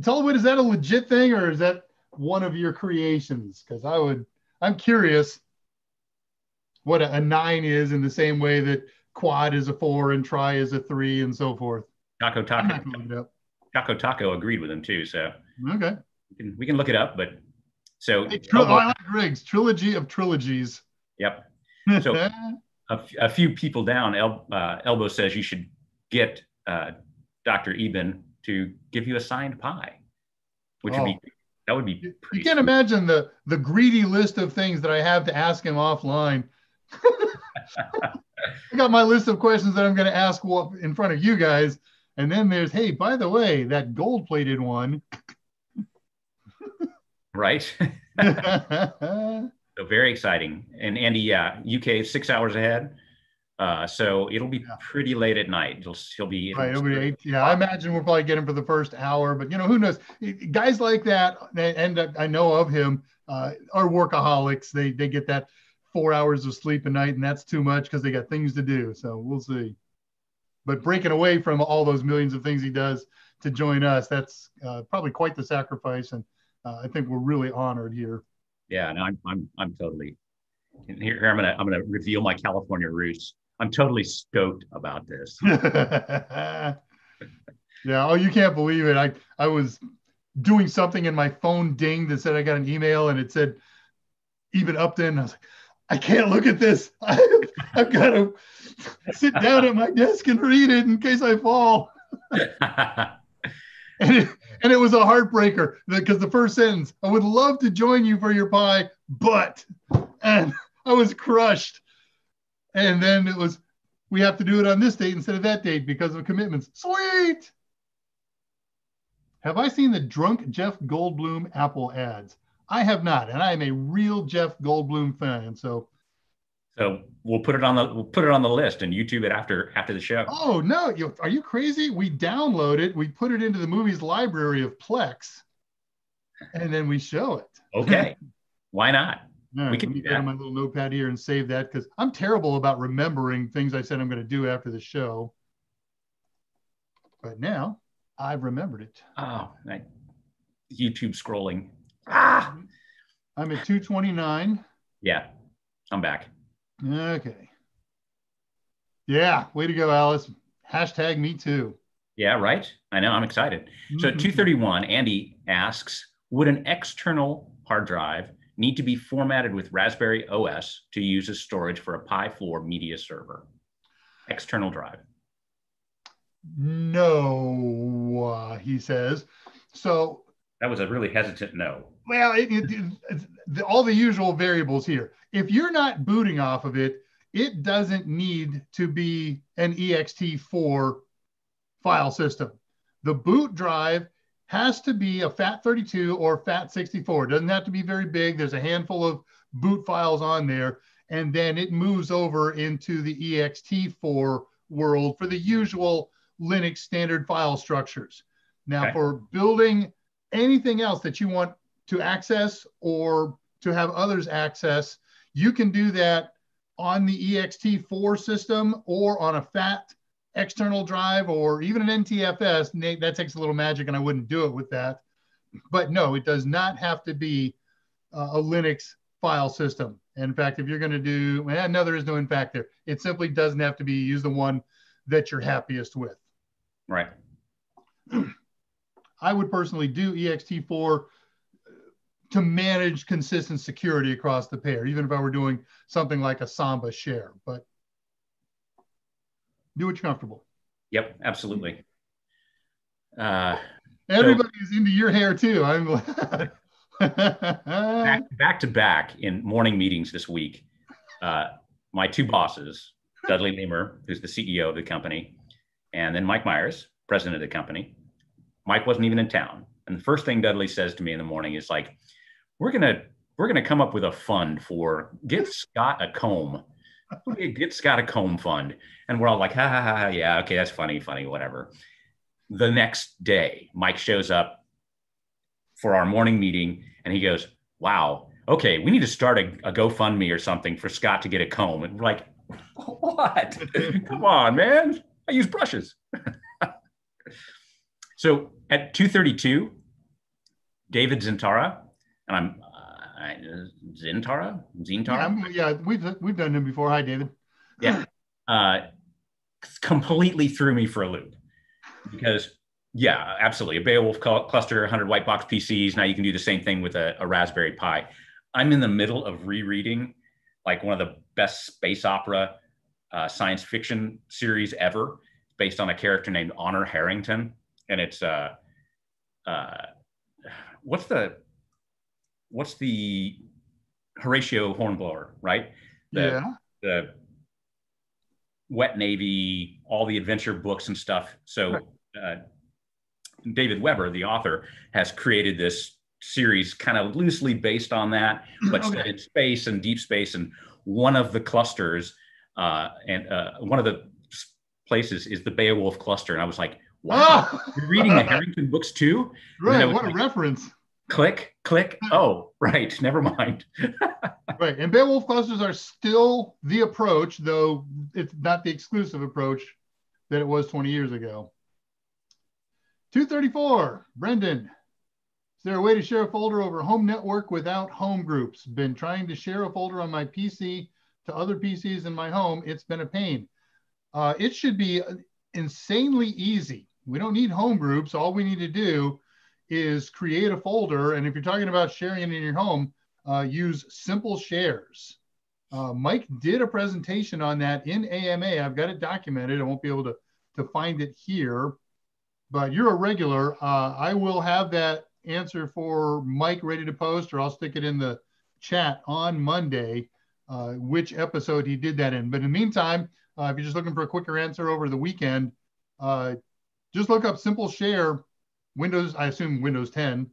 Tullwood, is that a legit thing or is that one of your creations? Because I would I'm curious what a, a, nine is in the same way that quad is a four and try is a three and so forth. Taco Taco. Taco Taco agreed with him too. So okay. We can, we can look it up, but so hey, tri- oh, I like Griggs trilogy of trilogies. Yep. So a, f- a few people down, El, uh, Elbow says you should get uh, Dr. Eben to give you a signed Pi, which would be Oh. that would be you can't sweet. imagine the the greedy list of things that I have to ask him offline. I got my list of questions that I'm going to ask in front of you guys, and then there's, hey, by the way, that gold plated one. right. right. So very exciting. And Andy, yeah, UK is six hours ahead. Uh, so it'll be Yeah. pretty late at night. It'll still be It'll be eight. Yeah, I imagine we'll probably get him for the first hour, but you know, who knows? Guys like that, and and I know of him, uh, are workaholics. They they get that four hours of sleep a night, and that's too much because they got things to do. So we'll see. But breaking away from all those millions of things he does to join us, that's uh, probably quite the sacrifice, and uh, I think we're really honored here. Yeah, no, I'm I'm I'm totally and here, here I'm gonna I'm gonna reveal my California roots. I'm totally stoked about this. yeah. Oh, you can't believe it. I I was doing something and my phone dinged that said I got an email and it said Eben Upton. I was like, I can't look at this. I've, I've got to sit down at my desk and read it in case I fall. And it, and it was a heartbreaker because the first sentence, I would love to join you for your Pi, but, and I was crushed. And then it was, we have to do it on this date instead of that date because of commitments. Sweet. Have I seen the drunk Jeff Goldblum Apple ads? I have not, and I am a real Jeff Goldblum fan. So, so we'll put it on the we'll put it on the list and YouTube it after after the show. oh no, you, are you crazy? We download it, we put it into the movies library of Plex, and then we show it. Okay, why not? Right, We can do get that. on my little notepad here and save that because I'm terrible about remembering things I said I'm going to do after the show. But now I've remembered it. Oh, I, YouTube scrolling. Ah, I'm at 229. yeah, I'm back. Okay. Yeah, way to go, Alice. Hashtag me too. Yeah, right. I know. I'm excited. So at Mhm. 231, Andy asks, would an external hard drive need to be formatted with Raspberry OS to use as storage for a Pi 4 media server? External drive. No, uh, he says. So, That was a really hesitant no. well, it, it, it- the, all the usual variables here. If you're not booting off of it, it doesn't need to be an ext4 file system. The boot drive has to be a FAT32 or FAT64. It doesn't have to be very big. There's a handful of boot files on there, and then it moves over into the ext4 world for the usual Linux standard file structures. Now, Okay. for building anything else that you want to access or to have others access, you can do that on the ext4 system or on a FAT external drive or even an NTFS. Nate, that takes a little magic, and I wouldn't do it with that. But no, it does not have to be uh, a Linux file system. In fact, if you're going to do, well, no, there is no in fact there. It simply doesn't have to be. Use the one that you're happiest with. Right. I would personally do ext4 to manage consistent security across the pair, even if I were doing something like a Samba share. But do what you're comfortable. Yep, absolutely. Uh, Everybody is into your hair too. I'm back, back to back in morning meetings this week, uh, my two bosses, Dudley Lehmer, who's the CEO of the company, and then Mike Myers, president of the company. Mike wasn't even in town. And the first thing Dudley says to me in the morning is like, we're gonna we're gonna come up with a fund for get Scott a comb. Get Scott a comb fund. And we're all like, ha ha ha, yeah, okay, that's funny, funny, whatever. The next day, Mike shows up for our morning meeting and he goes, Wow, okay, we need to start a, a GoFundMe or something for Scott to get a comb. And we're like, What? Come on, man. I use brushes. so at 232, David Zintara, and I'm I- Zintara? Zintara? I'm- yeah, we've we've done them before. Hi, David. Yeah. Uh, completely threw me for a loop because yeah, absolutely. A Beowulf cluster, 100 white box PCs. Now you can do the same thing with a, a Raspberry Pi. I'm in the middle of rereading like one of the best space opera uh, science fiction series ever, based on a character named Honor Harrington, and it's uh, uh, what's the what's the Horatio Hornblower, right? The, yeah. The Wet Navy, all the adventure books and stuff. So right. uh, David Weber, the author, has created this series kind of loosely based on that, but okay. in space and deep space. And one of the clusters uh, and uh, one of the places is the Beowulf cluster. And I was like, wow, oh! you're reading the Harrington books too? Right. What like, a reference. Click, click. Oh, right. Never mind. right. And Beowulf clusters are still the approach, though it's not the exclusive approach that it was 20 years ago. 234, Brendan. Is there a way to share a folder over home network without home groups? Been trying to share a folder on my PC to other PCs in my home. It's been a pain. Uh, it should be insanely easy. We don't need home groups. All we need to do is create a folder. And if you're talking about sharing it in your home, uh, use simple shares. Uh, Mike did a presentation on that in AMA. I've got it documented. I won't be able to, to find it here, but you're a regular. Uh, I will have that answer for Mike ready to post, or I'll stick it in the chat on Monday, uh, which episode he did that in. But in the meantime, uh, if you're just looking for a quicker answer over the weekend, uh, just look up simple share Windows, I assume Windows 10.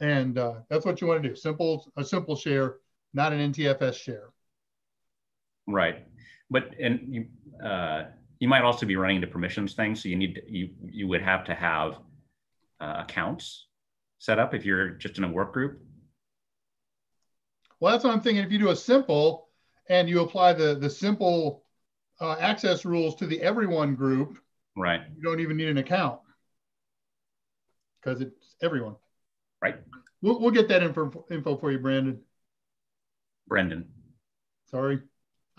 And uh, that's what you want to do. Simple, a simple share, not an NTFS share. Right. But, and you, uh, you might also be running into permissions things. So you need, to, you, you would have to have uh, accounts set up if you're just in a work group? Well, that's what I'm thinking. If you do a simple and you apply the, the simple uh, access rules to the everyone group, right? You don't even need an account because it's everyone. Right. We'll, we'll get that info, info for you, Brandon. Brendan. Sorry.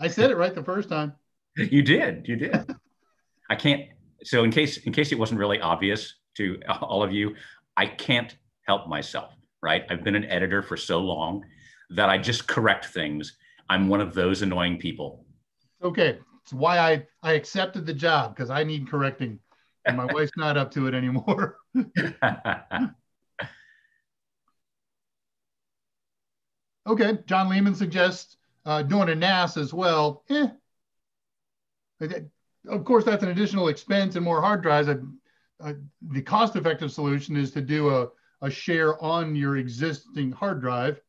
I said it right the first time. You did. You did. I can't. So in case in case it wasn't really obvious to all of you, I can't help myself, right? I've been an editor for so long that I just correct things. I'm one of those annoying people. Okay. It's why I, I accepted the job because I need correcting and my wife's not up to it anymore. okay. John Lehman suggests uh, doing a NAS as well. Eh. Of course, that's an additional expense and more hard drives. Uh, the cost effective solution is to do a, a share on your existing hard drive.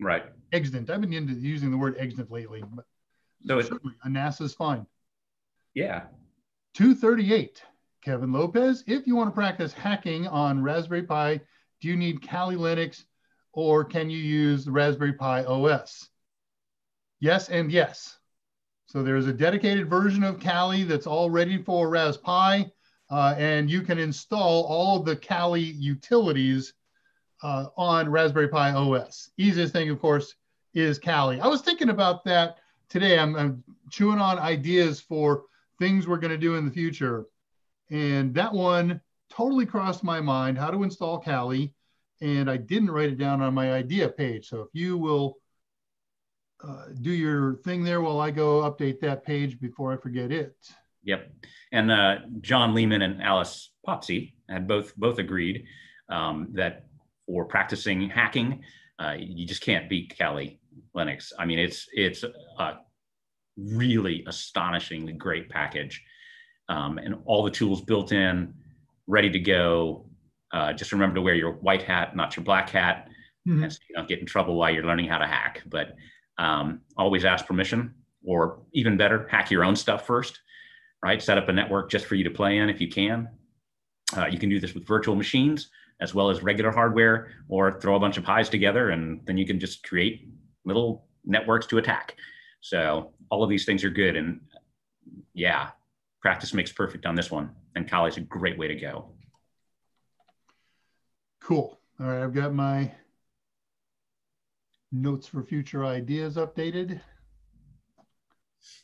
Right. Extant. I've been into using the word extant lately, but so certainly a NAS is fine. Yeah. 238. Kevin Lopez, if you want to practice hacking on Raspberry Pi, do you need Kali Linux or can you use the Raspberry Pi OS? Yes and yes. So there's a dedicated version of Kali that's all ready for Raspberry Pi uh, and you can install all of the Kali utilities uh, on Raspberry Pi OS. Easiest thing, of course, is Kali. I was thinking about that today. I'm, I'm chewing on ideas for things we're going to do in the future. And that one totally crossed my mind how to install Kali. And I didn't write it down on my idea page. So if you will uh, do your thing there while I go update that page before I forget it. Yep. And uh, John Lehman and Alice Popsy had both both agreed um, that for practicing hacking, uh, you just can't beat Kali Linux. I mean, it's it's a really astonishingly great package, um, and all the tools built in, ready to go. Uh, just remember to wear your white hat, not your black hat, mm-hmm. so you don't get in trouble while you're learning how to hack. But um, always ask permission, or even better, hack your own stuff first right? Set up a network just for you to play in if you can. Uh, you can do this with virtual machines as well as regular hardware, or throw a bunch of Pis together and then you can just create little networks to attack. So all of these things are good. And yeah, practice makes perfect on this one. And is a great way to go. Cool. All right, I've got my notes for future ideas updated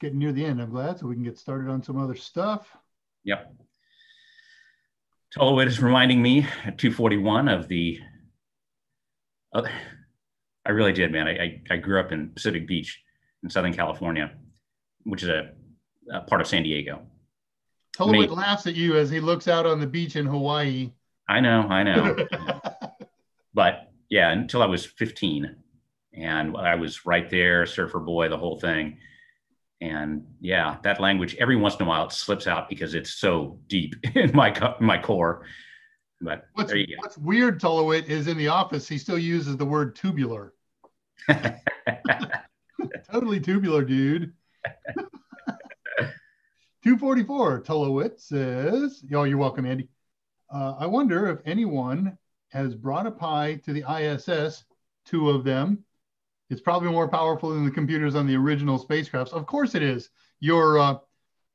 getting near the end. I'm glad, so we can get started on some other stuff. Yep. Tolowit is reminding me at 241 of the. Uh, I really did, man. I, I, I grew up in Pacific Beach, in Southern California, which is a, a part of San Diego. Tolowit laughs at you as he looks out on the beach in Hawaii. I know, I know. but yeah, until I was 15, and I was right there, surfer boy, the whole thing. And yeah, that language every once in a while it slips out because it's so deep in my in my core. But what's, what's weird, Tolowit, is in the office he still uses the word tubular. totally tubular, dude. 244, Tolowit says, Oh, you're welcome, Andy. Uh, I wonder if anyone has brought a Pi to the ISS, two of them. It's probably more powerful than the computers on the original spacecrafts. Of course it is. Your uh,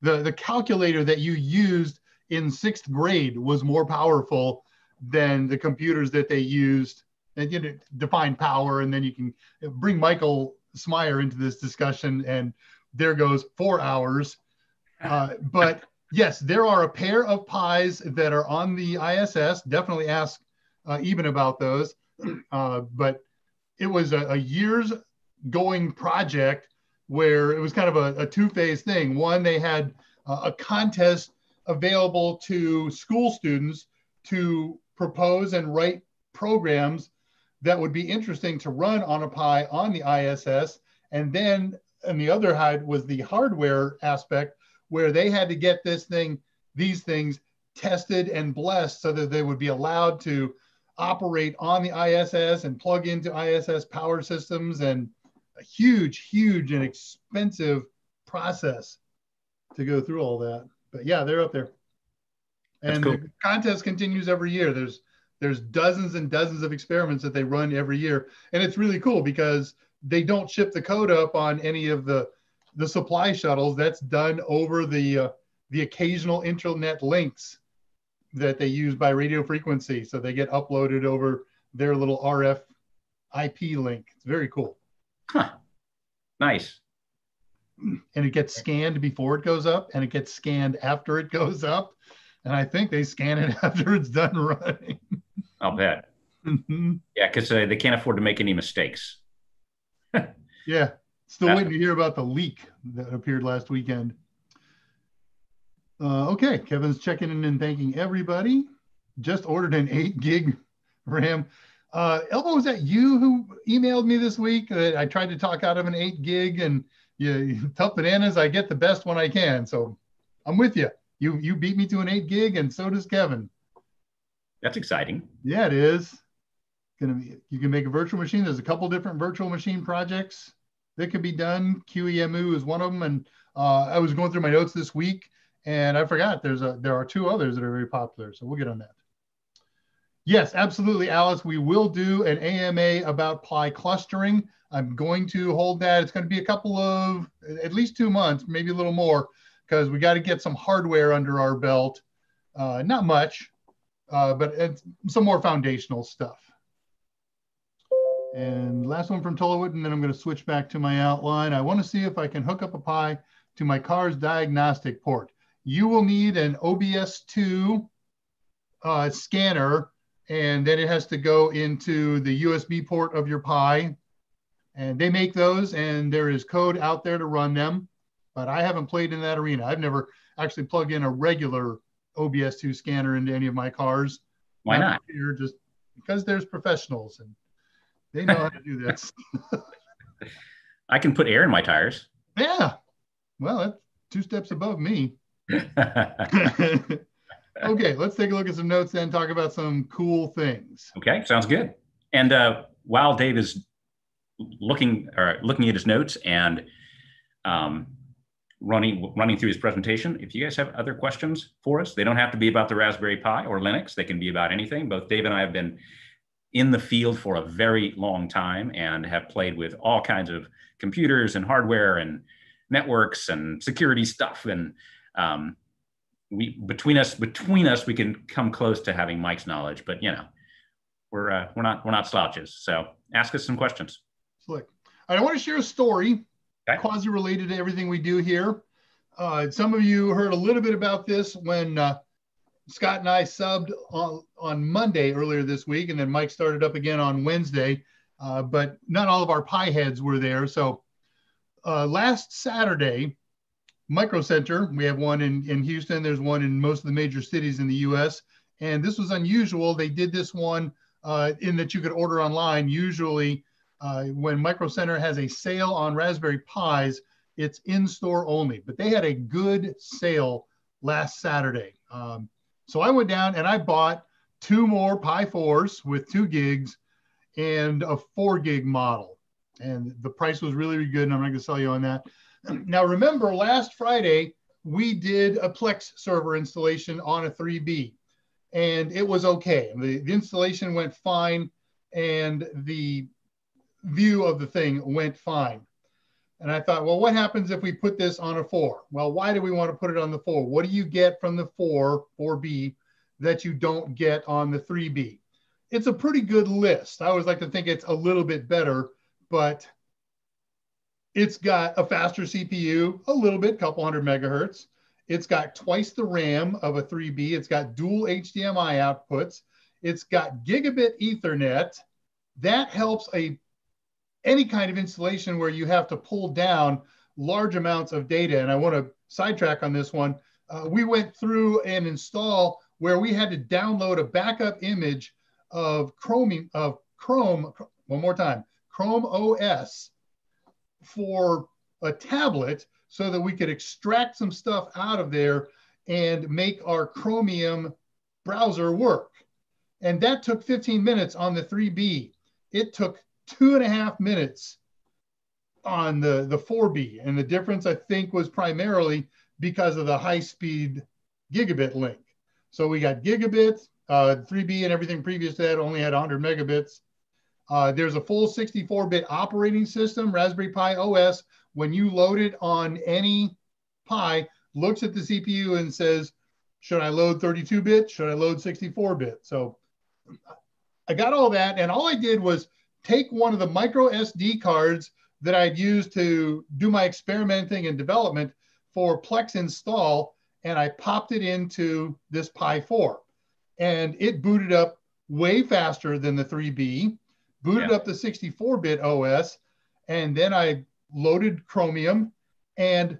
the the calculator that you used in sixth grade was more powerful than the computers that they used and you know define power and then you can bring Mike Myers into this discussion and there goes four hours uh, but yes there are a pair of Pis that are on the iss definitely ask uh, Eben about those. Uh, but it was a, a, years going project where it was kind of a, a two-phase thing. One they had a contest available to school students to propose and write programs that would be interesting to run on a Pi on the ISS. And then on the other side was the hardware aspect where they had to get this thing, these things tested and blessed so that they would be allowed to operate on the ISS and plug into ISS power systems and a huge, huge and expensive process to go through all that. But yeah, they're up there. And cool. the contest continues every year. There's there's dozens and dozens of experiments that they run every year, and it's really cool because they don't ship the code up on any of the the supply shuttles. That's done over the uh, the occasional intranet links that they use by radio frequency. So they get uploaded over their little RF IP link. It's very cool. Huh. Nice and it gets scanned before it goes up and it gets scanned after it goes up and i think they scan it after it's done running i'll bet mm-hmm. yeah because uh, they can't afford to make any mistakes yeah still That's waiting to hear about the leak that appeared last weekend uh, okay kevin's checking in and thanking everybody just ordered an 8 gig ram uh, elbow was that you who emailed me this week that i tried to talk out of an 8 gig and you tough bananas. I get the best one I can. So I'm with you. You you beat me to an eight gig, and so does Kevin. That's exciting. Yeah, it is. Gonna be. You can make a virtual machine. There's a couple different virtual machine projects that could be done. QEMU is one of them, and uh, I was going through my notes this week, and I forgot there's a there are two others that are very popular. So we'll get on that. Yes, absolutely, Alice. We will do an AMA about Pi clustering. I'm going to hold that. It's going to be a couple of at least two months, maybe a little more, because we got to get some hardware under our belt. Uh, not much, uh, but some more foundational stuff. And last one from Tolowit, and then I'm going to switch back to my outline. I want to see if I can hook up a Pi to my car's diagnostic port. You will need an OBD2 uh, scanner, and then it has to go into the USB port of your Pi and they make those and there is code out there to run them but i haven't played in that arena i've never actually plugged in a regular obd2 scanner into any of my cars why not here just because there's professionals and they know how to do this i can put air in my tires yeah well that's two steps above me okay let's take a look at some notes then talk about some cool things okay sounds good and uh, while dave is looking or looking at his notes and um, running running through his presentation. If you guys have other questions for us, they don't have to be about the Raspberry Pi or Linux. They can be about anything. Both Dave and I have been in the field for a very long time and have played with all kinds of computers and hardware and networks and security stuff. And um, we between us between us we can come close to having Mike's knowledge. But you know, we're uh, we're not we're not slouches. So ask us some questions. Slick. I want to share a story, okay. quasi related to everything we do here. Uh, some of you heard a little bit about this when uh, Scott and I subbed on, on Monday earlier this week, and then Mike started up again on Wednesday. Uh, but not all of our Pi heads were there. So uh, last Saturday, Micro Center, we have one in, in Houston, there's one in most of the major cities in the US. And this was unusual. They did this one uh, in that you could order online. Usually, uh, when Micro Center has a sale on Raspberry Pis, it's in store only. But they had a good sale last Saturday. Um, so I went down and I bought two more Pi 4s with two gigs and a four gig model. And the price was really, really good. And I'm not going to sell you on that. Now, remember last Friday, we did a Plex server installation on a 3B and it was okay. The, the installation went fine and the view of the thing went fine. And I thought, well, what happens if we put this on a four? Well, why do we want to put it on the four? What do you get from the four, 4B, that you don't get on the 3B? It's a pretty good list. I always like to think it's a little bit better, but it's got a faster CPU, a little bit, couple hundred megahertz. It's got twice the RAM of a 3B. It's got dual HDMI outputs. It's got gigabit Ethernet. That helps a any kind of installation where you have to pull down large amounts of data. And I want to sidetrack on this one. Uh, we went through and install where we had to download a backup image of Chrome of Chrome. One more time, Chrome OS for a tablet so that we could extract some stuff out of there and make our Chromium browser work. And that took 15 minutes on the 3B. It took two and a half minutes on the, the 4B. And the difference, I think, was primarily because of the high speed gigabit link. So we got gigabit, uh, 3B and everything previous to that only had 100 megabits. Uh, there's a full 64 bit operating system, Raspberry Pi OS. When you load it on any Pi, looks at the CPU and says, should I load 32 bit? Should I load 64 bit? So I got all that. And all I did was take one of the micro SD cards that I'd used to do my experimenting and development for Plex install, and I popped it into this Pi 4. And it booted up way faster than the 3B, booted yeah. up the 64 bit OS, and then I loaded Chromium, and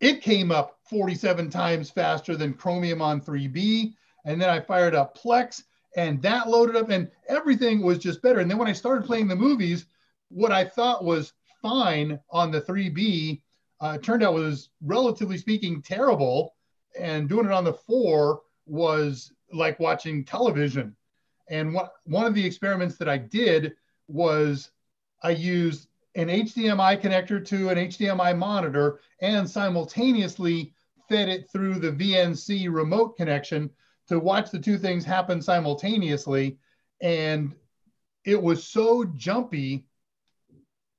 it came up 47 times faster than Chromium on 3B. And then I fired up Plex, and that loaded up and everything was just better. And then when I started playing the movies, what I thought was fine on the 3B uh, turned out was relatively speaking terrible. And doing it on the four was like watching television. And what, one of the experiments that I did was I used an HDMI connector to an HDMI monitor and simultaneously fed it through the VNC remote connection to watch the two things happen simultaneously. And it was so jumpy,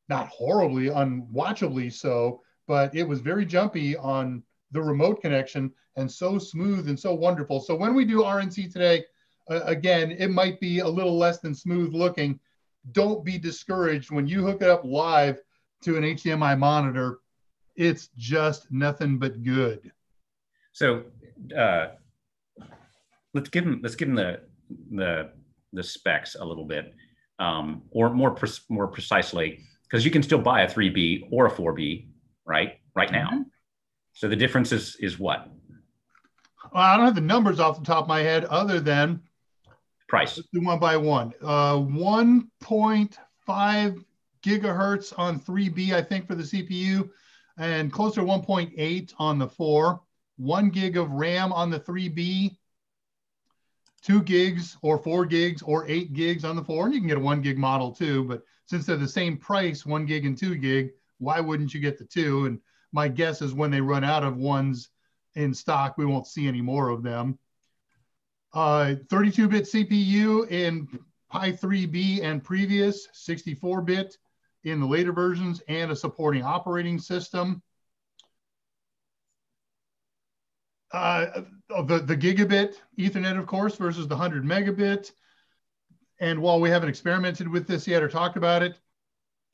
not horribly, unwatchably so, but it was very jumpy on the remote connection and so smooth and so wonderful. So when we do VNC today, uh, again, it might be a little less than smooth looking. Don't be discouraged when you hook it up live to an HDMI monitor. It's just nothing but good. So uh, let's give them let's give them the the the specs a little bit, um, or more pre- more precisely, because you can still buy a 3B or a 4B, right? Right now. Mm-hmm. So the difference is is what? Well, I don't have the numbers off the top of my head, other than price. Let's do one by one. Uh, 1.5 gigahertz on 3B, I think, for the CPU, and closer to 1.8 on the 4. One gig of RAM on the 3B, two gigs or four gigs or eight gigs on the four. And you can get a one gig model too. But since they're the same price, one gig and two gig, why wouldn't you get the two? And my guess is when they run out of ones in stock, we won't see any more of them. 32 uh, bit CPU in Pi 3B and previous, 64 bit in the later versions, and a supporting operating system. Uh, the, the gigabit Ethernet, of course, versus the 100 megabit. And while we haven't experimented with this yet or talked about it,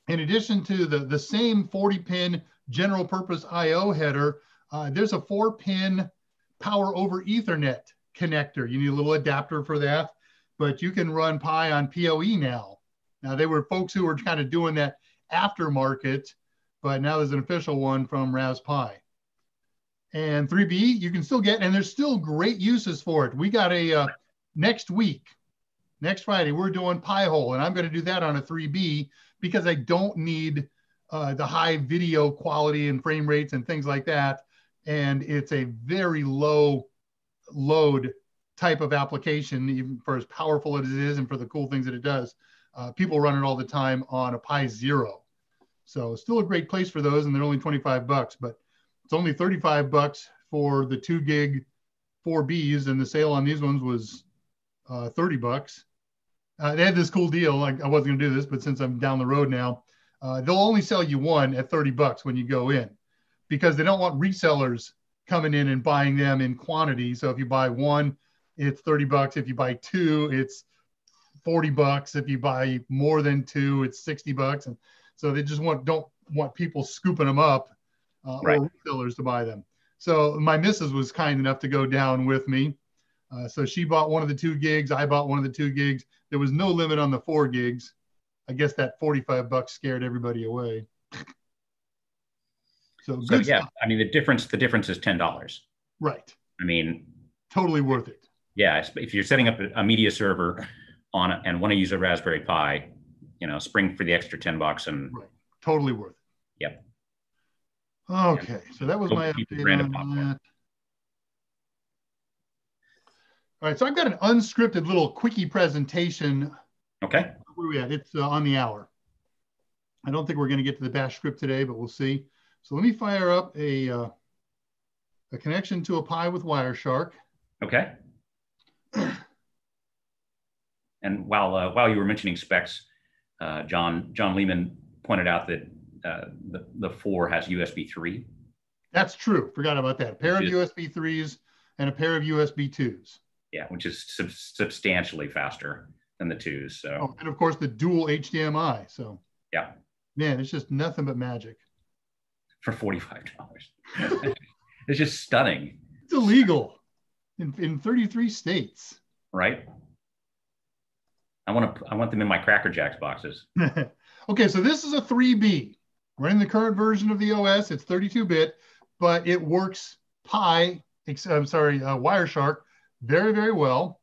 in addition to the, the same 40 pin general purpose IO header, uh, there's a four pin power over Ethernet connector. You need a little adapter for that, but you can run Pi on PoE now. Now, they were folks who were kind of doing that aftermarket but now there's an official one from Raspberry Pi. And 3B, you can still get, and there's still great uses for it. We got a uh, next week, next Friday, we're doing Pi-hole, and I'm going to do that on a 3B because I don't need uh, the high video quality and frame rates and things like that. And it's a very low load type of application, even for as powerful as it is and for the cool things that it does. Uh, people run it all the time on a Pi Zero. So still a great place for those, and they're only 25 bucks, but it's only 35 bucks for the two gig 4Bs, and the sale on these ones was uh, 30 bucks. Uh, they had this cool deal. Like I wasn't gonna do this, but since I'm down the road now, uh, they'll only sell you one at 30 bucks when you go in, because they don't want resellers coming in and buying them in quantity. So if you buy one, it's 30 bucks. If you buy two, it's 40 bucks. If you buy more than two, it's 60 bucks. And so they just want don't want people scooping them up uh, right. or resellers to buy them. So my missus was kind enough to go down with me. Uh, so she bought one of the two gigs. I bought one of the two gigs. There was no limit on the four gigs. I guess that 45 bucks scared everybody away. so, so yeah, stuff. I mean the difference the difference is ten dollars. Right. I mean, totally worth it. Yeah, if you're setting up a media server on it and want to use a Raspberry Pi, you know, spring for the extra ten bucks and right. totally worth it. Yep. Okay, so that was my update on that. All right, so I've got an unscripted little quickie presentation. Okay. Where are we at? It's uh, on the hour. I don't think we're going to get to the bash script today, but we'll see. So let me fire up a, uh, a connection to a Pi with Wireshark. Okay. and while uh, while you were mentioning specs, uh, John John Lehman pointed out that uh, the, the four has USB 3. That's true. Forgot about that. A pair of USB 3s and a pair of USB 2s. Yeah, which is sub- substantially faster than the twos. So, oh, and of course the dual HDMI. So, yeah, man, it's just nothing but magic. For forty-five dollars, it's just stunning. It's illegal in, in thirty-three states. Right. I want to. I want them in my Cracker Jacks boxes. okay, so this is a 3B running the current version of the OS. It's 32-bit, but it works Pi. I'm sorry, uh, Wireshark very, very well.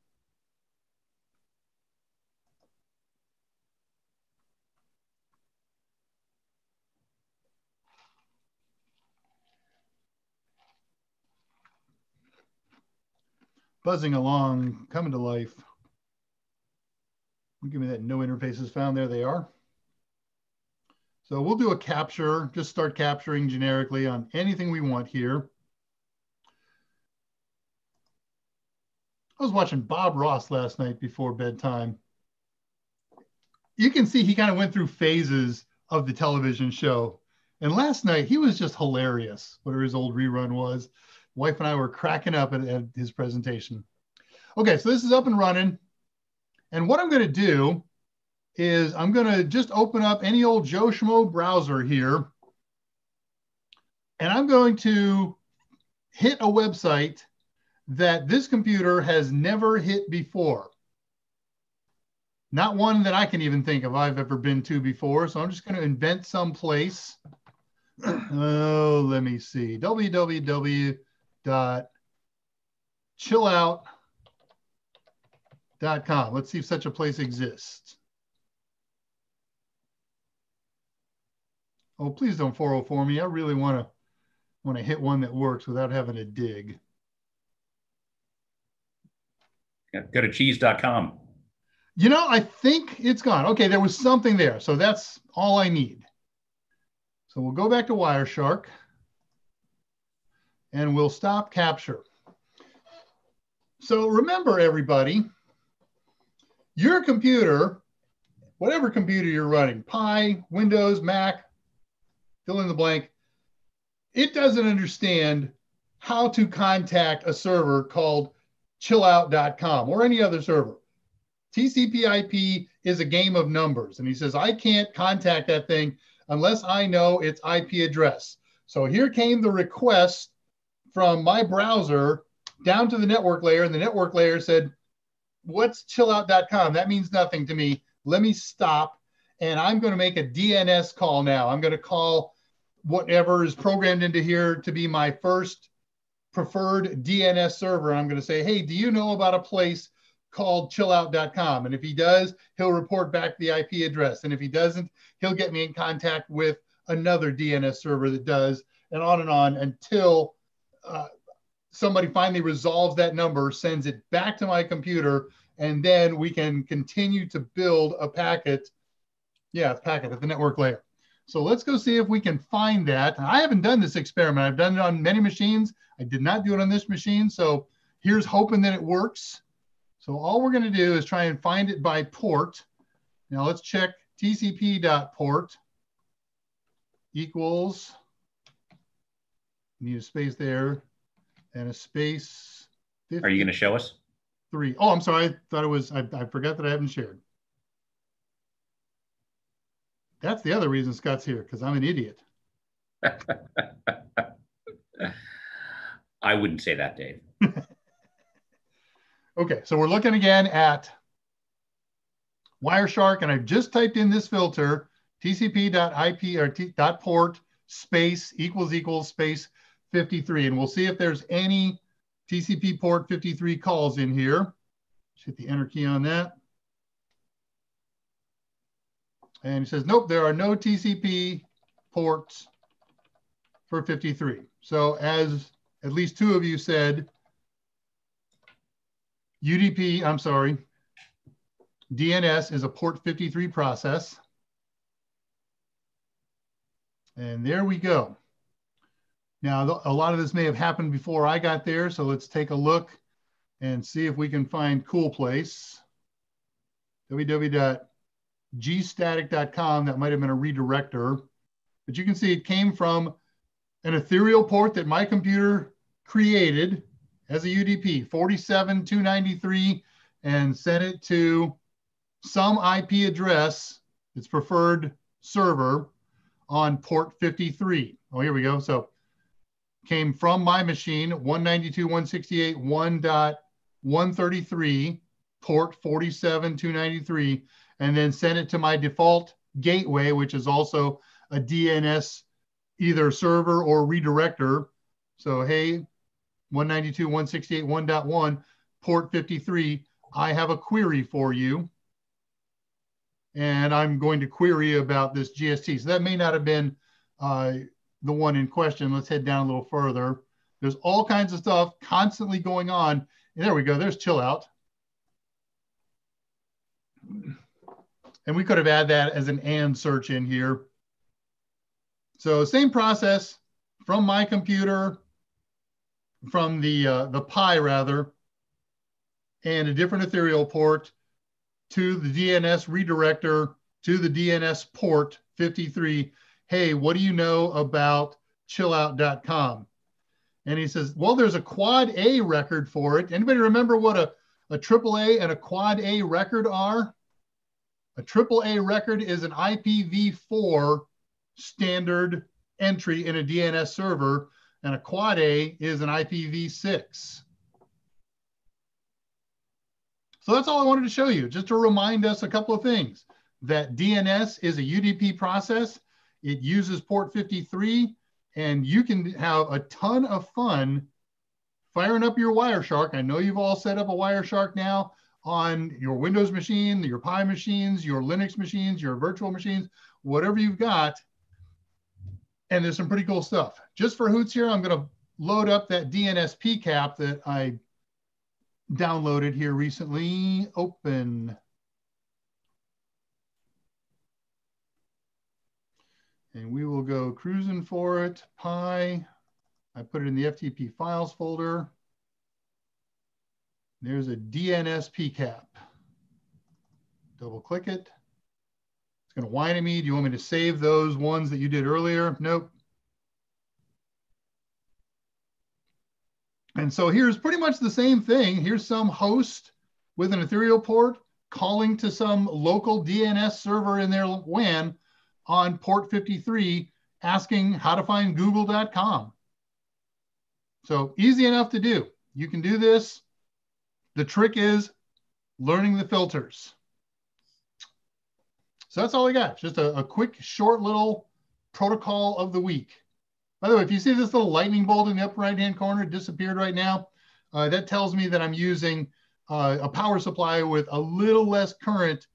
Buzzing along, coming to life. Give me that no interfaces found. There they are. So we'll do a capture, just start capturing generically on anything we want here. I was watching Bob Ross last night before bedtime. You can see he kind of went through phases of the television show. And last night he was just hilarious, whatever his old rerun was. Wife and I were cracking up at, at his presentation. Okay, so this is up and running. And what I'm going to do is I'm going to just open up any old Joe Schmo browser here. And I'm going to hit a website that this computer has never hit before. Not one that I can even think of I've ever been to before. So I'm just going to invent some place. oh, let me see. www.chillout.com. Let's see if such a place exists. Oh, please don't 404 me. I really want to want to hit one that works without having to dig. Yeah, go to cheese.com. You know, I think it's gone. Okay, there was something there. So that's all I need. So we'll go back to Wireshark and we'll stop capture. So remember, everybody, your computer, whatever computer you're running, Pi, Windows, Mac, fill in the blank, it doesn't understand how to contact a server called chillout.com or any other server. TCP/IP is a game of numbers, and he says I can't contact that thing unless I know its IP address. So here came the request from my browser down to the network layer, and the network layer said, "What's chillout.com? That means nothing to me. Let me stop, and I'm going to make a DNS call now. I'm going to call whatever is programmed into here to be my first preferred DNS server. I'm going to say, hey, do you know about a place called chillout.com? And if he does, he'll report back the IP address. And if he doesn't, he'll get me in contact with another DNS server that does, and on and on until uh, somebody finally resolves that number, sends it back to my computer, and then we can continue to build a packet. Yeah, a packet at the network layer. So let's go see if we can find that. I haven't done this experiment. I've done it on many machines. I did not do it on this machine. So here's hoping that it works. So all we're going to do is try and find it by port. Now let's check tcp.port equals, need a space there, and a space. 50. Are you going to show us? Three. Oh, I'm sorry. I thought it was, I, I forgot that I haven't shared. That's the other reason Scott's here, because I'm an idiot. I wouldn't say that, Dave. okay, so we're looking again at Wireshark, and I've just typed in this filter, tcp.ip or t, dot port space equals equals space 53. And we'll see if there's any TCP port 53 calls in here. Just hit the enter key on that. And he says, nope, there are no TCP ports for 53. So as at least two of you said, UDP, I'm sorry, DNS is a port 53 process. And there we go. Now, a lot of this may have happened before I got there, so let's take a look and see if we can find Cool Place. www gstatic.com. That might have been a redirector. But you can see it came from an ethereal port that my computer created as a UDP, 47293, and sent it to some IP address, its preferred server on port 53. Oh, here we go. So came from my machine, 192.168.1.133, port 47293 and then send it to my default gateway, which is also a DNS either server or redirector. So, hey, 192.168.1.1, port 53, I have a query for you. And I'm going to query about this GST. So that may not have been uh, the one in question. Let's head down a little further. There's all kinds of stuff constantly going on. And there we go. There's chill out. And we could have added that as an and search in here. So same process from my computer, from the, uh, the Pi rather, and a different ethereal port to the DNS redirector to the DNS port 53. Hey, what do you know about chillout.com? And he says, well, there's a quad A record for it. Anybody remember what a, a AAA and a quad A record are? A AAA record is an IPv4 standard entry in a DNS server, and a quad A is an IPv6. So that's all I wanted to show you, just to remind us a couple of things. That DNS is a UDP process. It uses port 53, and you can have a ton of fun firing up your Wireshark. I know you've all set up a Wireshark now on your Windows machine, your Pi machines, your Linux machines, your virtual machines, whatever you've got. And there's some pretty cool stuff. Just for hoots here, I'm going to load up that DNS PCAP that I downloaded here recently. Open. And we will go cruising for it. Pi. I put it in the FTP files folder. There's a DNS PCAP. Double click it. It's going to whine at me. Do you want me to save those ones that you did earlier? Nope. And so here's pretty much the same thing. Here's some host with an ethereal port calling to some local DNS server in their WAN on port 53 asking how to find google.com. So easy enough to do. You can do this the trick is learning the filters. So that's all I got. Just a, a quick, short little protocol of the week. By the way, if you see this little lightning bolt in the upper right-hand corner, disappeared right now. Uh, that tells me that I'm using uh, a power supply with a little less current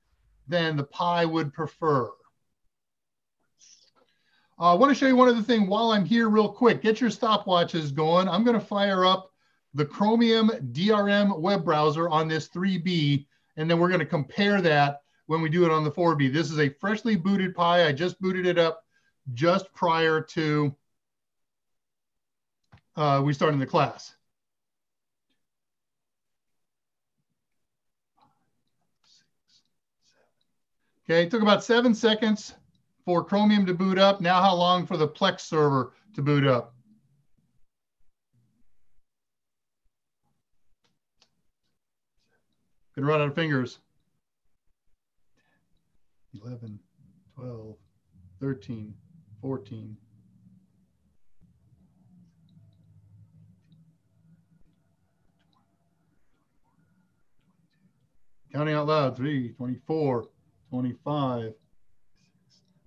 than the Pi would prefer. Uh, I want to show you one other thing while I'm here real quick. Get your stopwatches going. I'm going to fire up the Chromium DRM web browser on this 3B, and then we're going to compare that when we do it on the 4B. This is a freshly booted Pi. I just booted it up just prior to uh, we starting the class. Okay, it took about seven seconds for Chromium to boot up. Now how long for the Plex server to boot up? Gonna run out of fingers. 11, 12, 13, 14. Counting out loud, 3, 24, 25.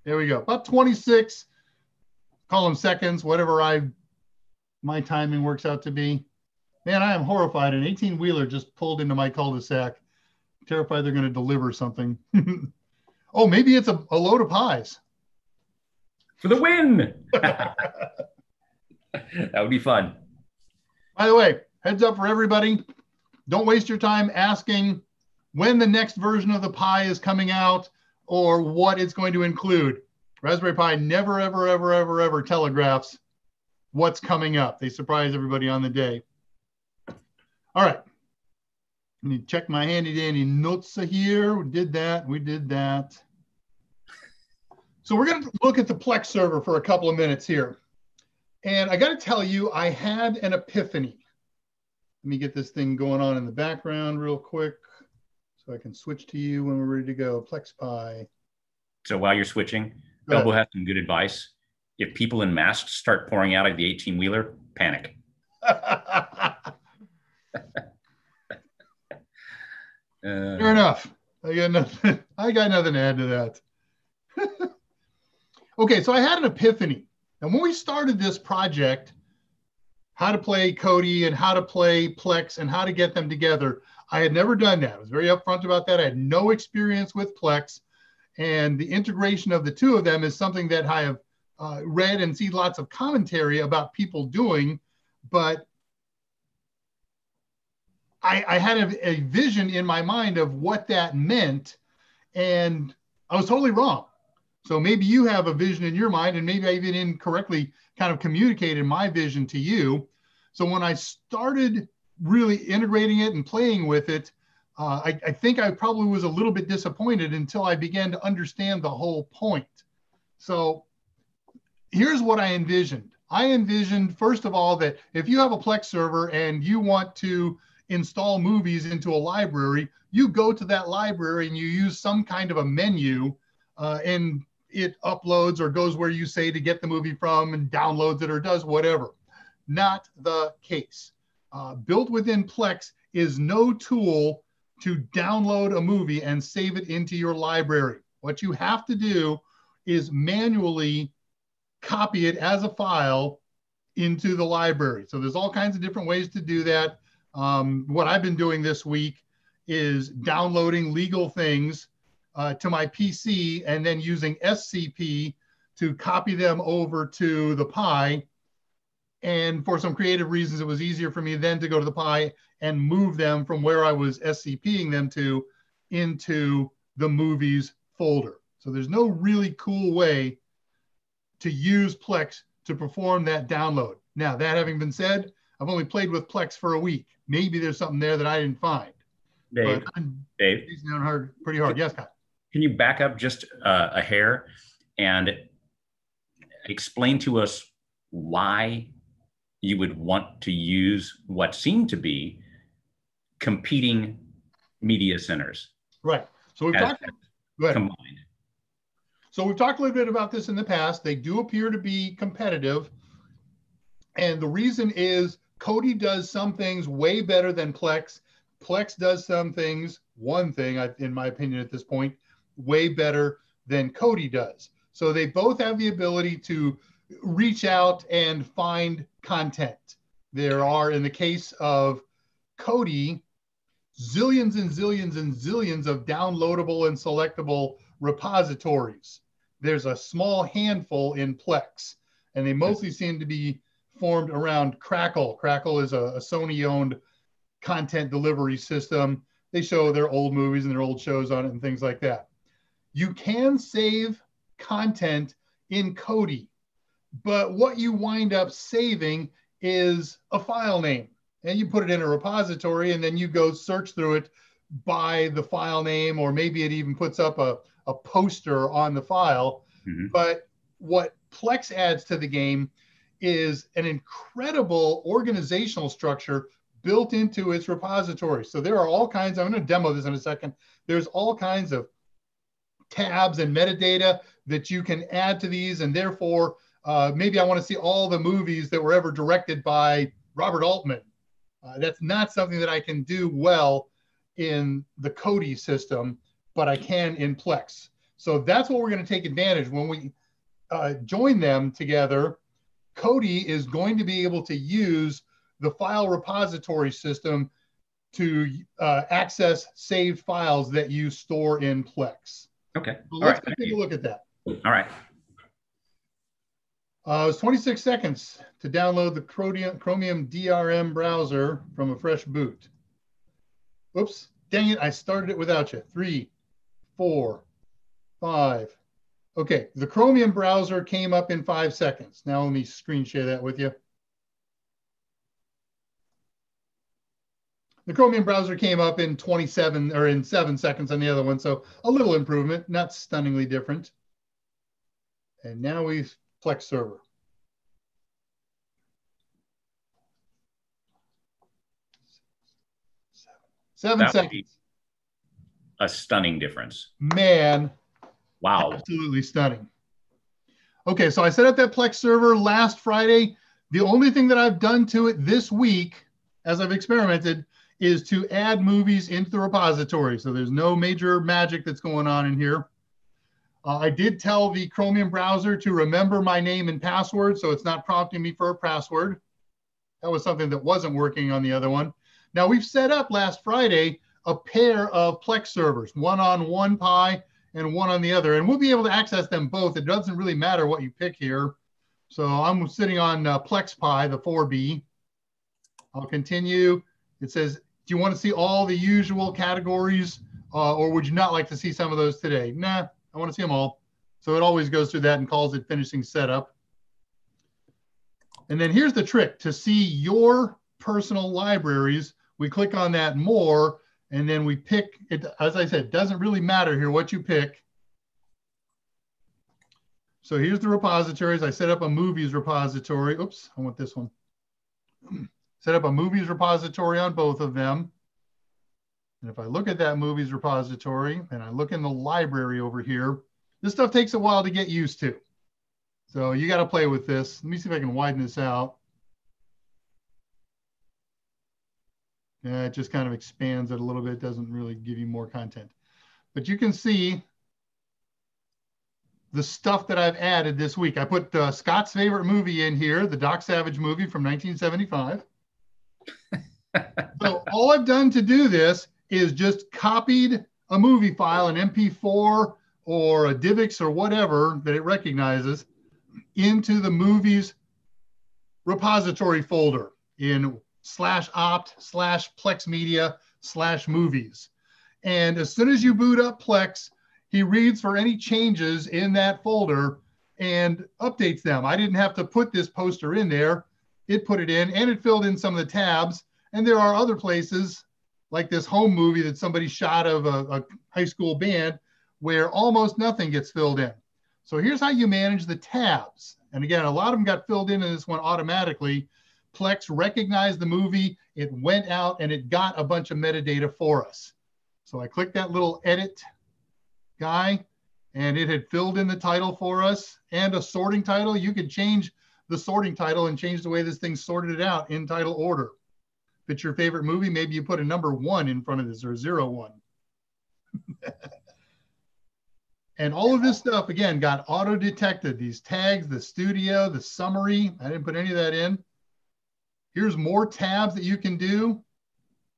There we go. About 26, call them seconds, whatever I my timing works out to be. Man, I am horrified. An 18 wheeler just pulled into my cul-de-sac. Terrified they're going to deliver something. oh, maybe it's a, a load of pies. For the win. that would be fun. By the way, heads up for everybody. Don't waste your time asking when the next version of the Pi is coming out or what it's going to include. Raspberry Pi never, ever, ever, ever, ever telegraphs what's coming up. They surprise everybody on the day. All right. Let me check my handy dandy notes here. We did that. We did that. So we're going to look at the Plex server for a couple of minutes here. And I got to tell you, I had an epiphany. Let me get this thing going on in the background real quick so I can switch to you when we're ready to go. Plex Pi. So while you're switching, Elbow has some good advice. If people in masks start pouring out of the 18 wheeler, panic. Uh, Fair enough. I got nothing. I got nothing to add to that. okay, so I had an epiphany, and when we started this project, how to play Kodi and how to play Plex and how to get them together, I had never done that. I was very upfront about that. I had no experience with Plex, and the integration of the two of them is something that I have uh, read and see lots of commentary about people doing, but I, I had a, a vision in my mind of what that meant, and I was totally wrong. So maybe you have a vision in your mind, and maybe I even incorrectly kind of communicated my vision to you. So when I started really integrating it and playing with it, uh, I, I, think I probably was a little bit disappointed until I began to understand the whole point. So here's what I envisioned. I envisioned, first of all, that if you have a Plex server and you want to install movies into a library, you go to that library and you use some kind of a menu uh, and it uploads or goes where you say to get the movie from and downloads it or does whatever. Not the case. Uh, built within Plex is no tool to download a movie and save it into your library. What you have to do is manually copy it as a file into the library. So there's all kinds of different ways to do that. Um, what I've been doing this week is downloading legal things uh, to my PC and then using SCP to copy them over to the Pi. And for some creative reasons, it was easier for me then to go to the Pi and move them from where I was SCPing them to into the movies folder. So there's no really cool way to use Plex to perform that download. Now, that having been said, I've only played with Plex for a week. Maybe there's something there that I didn't find. Dave, Dave, down hard, pretty hard. Yes, Scott. Can you back up just uh, a hair and explain to us why you would want to use what seem to be competing media centers? Right. So we've talked combined. So we've talked a little bit about this in the past. They do appear to be competitive. And the reason is Kodi does some things way better than Plex. Plex does some things, one thing, in my opinion, at this point, way better than Kodi does. So they both have the ability to reach out and find content. There are, in the case of Kodi, zillions and zillions and zillions of downloadable and selectable repositories. There's a small handful in Plex, and they mostly seem to be formed around Crackle. Crackle is a, a Sony owned content delivery system. They show their old movies and their old shows on it and things like that. You can save content in Kodi, but what you wind up saving is a file name. And you put it in a repository and then you go search through it by the file name, or maybe it even puts up a, a poster on the file. Mm-hmm. But what Plex adds to the game is an incredible organizational structure built into its repository. So there are all kinds, I'm going to demo this in a second. There's all kinds of tabs and metadata that you can add to these. And therefore, uh, maybe I want to see all the movies that were ever directed by Robert Altman. Uh, that's not something that I can do well in the Kodi system, but I can in Plex. So that's what we're going to take advantage when we uh, join them together. Kodi is going to be able to use the file repository system to uh, access saved files that you store in Plex. Okay. So let's take a look at that. All right. Uh, it was 26 seconds to download the Chromium, Chromium DRM browser from a fresh boot. Oops, dang it, I started it without you. Three, four, five. Okay, the Chromium browser came up in five seconds. Now let me screen share that with you. The Chromium browser came up in 27 or in seven seconds on the other one. So a little improvement, not stunningly different. And now we've Plex server. Seven that seconds. A stunning difference. Man. Wow. Absolutely stunning. Okay, so I set up that Plex server last Friday. The only thing that I've done to it this week, as I've experimented, is to add movies into the repository. So there's no major magic that's going on in here. Uh, I did tell the Chromium browser to remember my name and password, so it's not prompting me for a password. That was something that wasn't working on the other one. Now we've set up last Friday a pair of Plex servers, one on one Pi and one on the other, and we'll be able to access them both. It doesn't really matter what you pick here. So I'm sitting on uh, Plex Pi, the 4B. I'll continue. It says, do you want to see all the usual categories uh, or would you not like to see some of those today? Nah, I want to see them all. So it always goes through that and calls it finishing setup. And then here's the trick to see your personal libraries. We click on that more and then we pick it. As I said, doesn't really matter here what you pick. So here's the repositories. I set up a movies repository. Oops, I want this one. set up a movies repository on both of them. And if I look at that movies repository and I look in the library over here, this stuff takes a while to get used to. So you got to play with this. Let me see if I can widen this out. Yeah, it just kind of expands it a little bit. Doesn't really give you more content. But you can see the stuff that I've added this week. I put uh, Scott's favorite movie in here, the Doc Savage movie from 1975. so all I've done to do this is just copied a movie file, an MP4 or a DivX or whatever that it recognizes into the movies repository folder in slash opt slash plex media slash movies. And as soon as you boot up Plex, he reads for any changes in that folder and updates them. I didn't have to put this poster in there. It put it in and it filled in some of the tabs. And there are other places like this home movie that somebody shot of a, a high school band where almost nothing gets filled in. So here's how you manage the tabs. And again, a lot of them got filled in in this one automatically. Plex recognized the movie, it went out and it got a bunch of metadata for us. So I clicked that little edit guy and it had filled in the title for us and a sorting title. You could change the sorting title and change the way this thing sorted it out in title order. If it's your favorite movie, maybe you put a number one in front of this or zero one. And all of this stuff, again, got auto detected. These tags, the studio, the summary. I didn't put any of that in. Here's more tabs that you can do.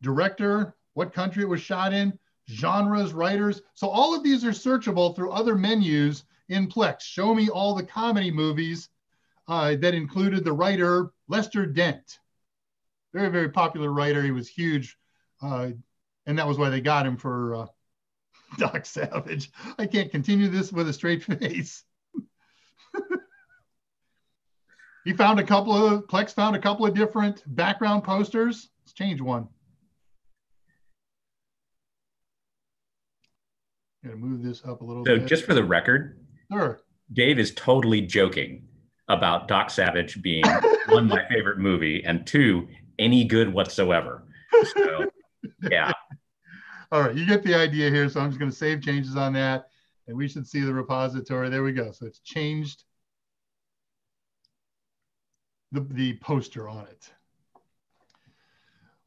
Director, what country it was shot in, genres, writers. So all of these are searchable through other menus in Plex. Show me all the comedy movies uh, that included the writer Lester Dent. Very, very popular writer. He was huge. Uh, and that was why they got him for uh, Doc Savage. I can't continue this with a straight face. He found a couple of, Plex found a couple of different background posters. Let's change one. Gonna move this up a little so bit. just for the record, sure. Dave is totally joking about Doc Savage being one my favorite movie and two any good whatsoever. So yeah. All right, you get the idea here. So I'm just going to save changes on that, and we should see the repository. There we go. So it's changed the, the poster on it.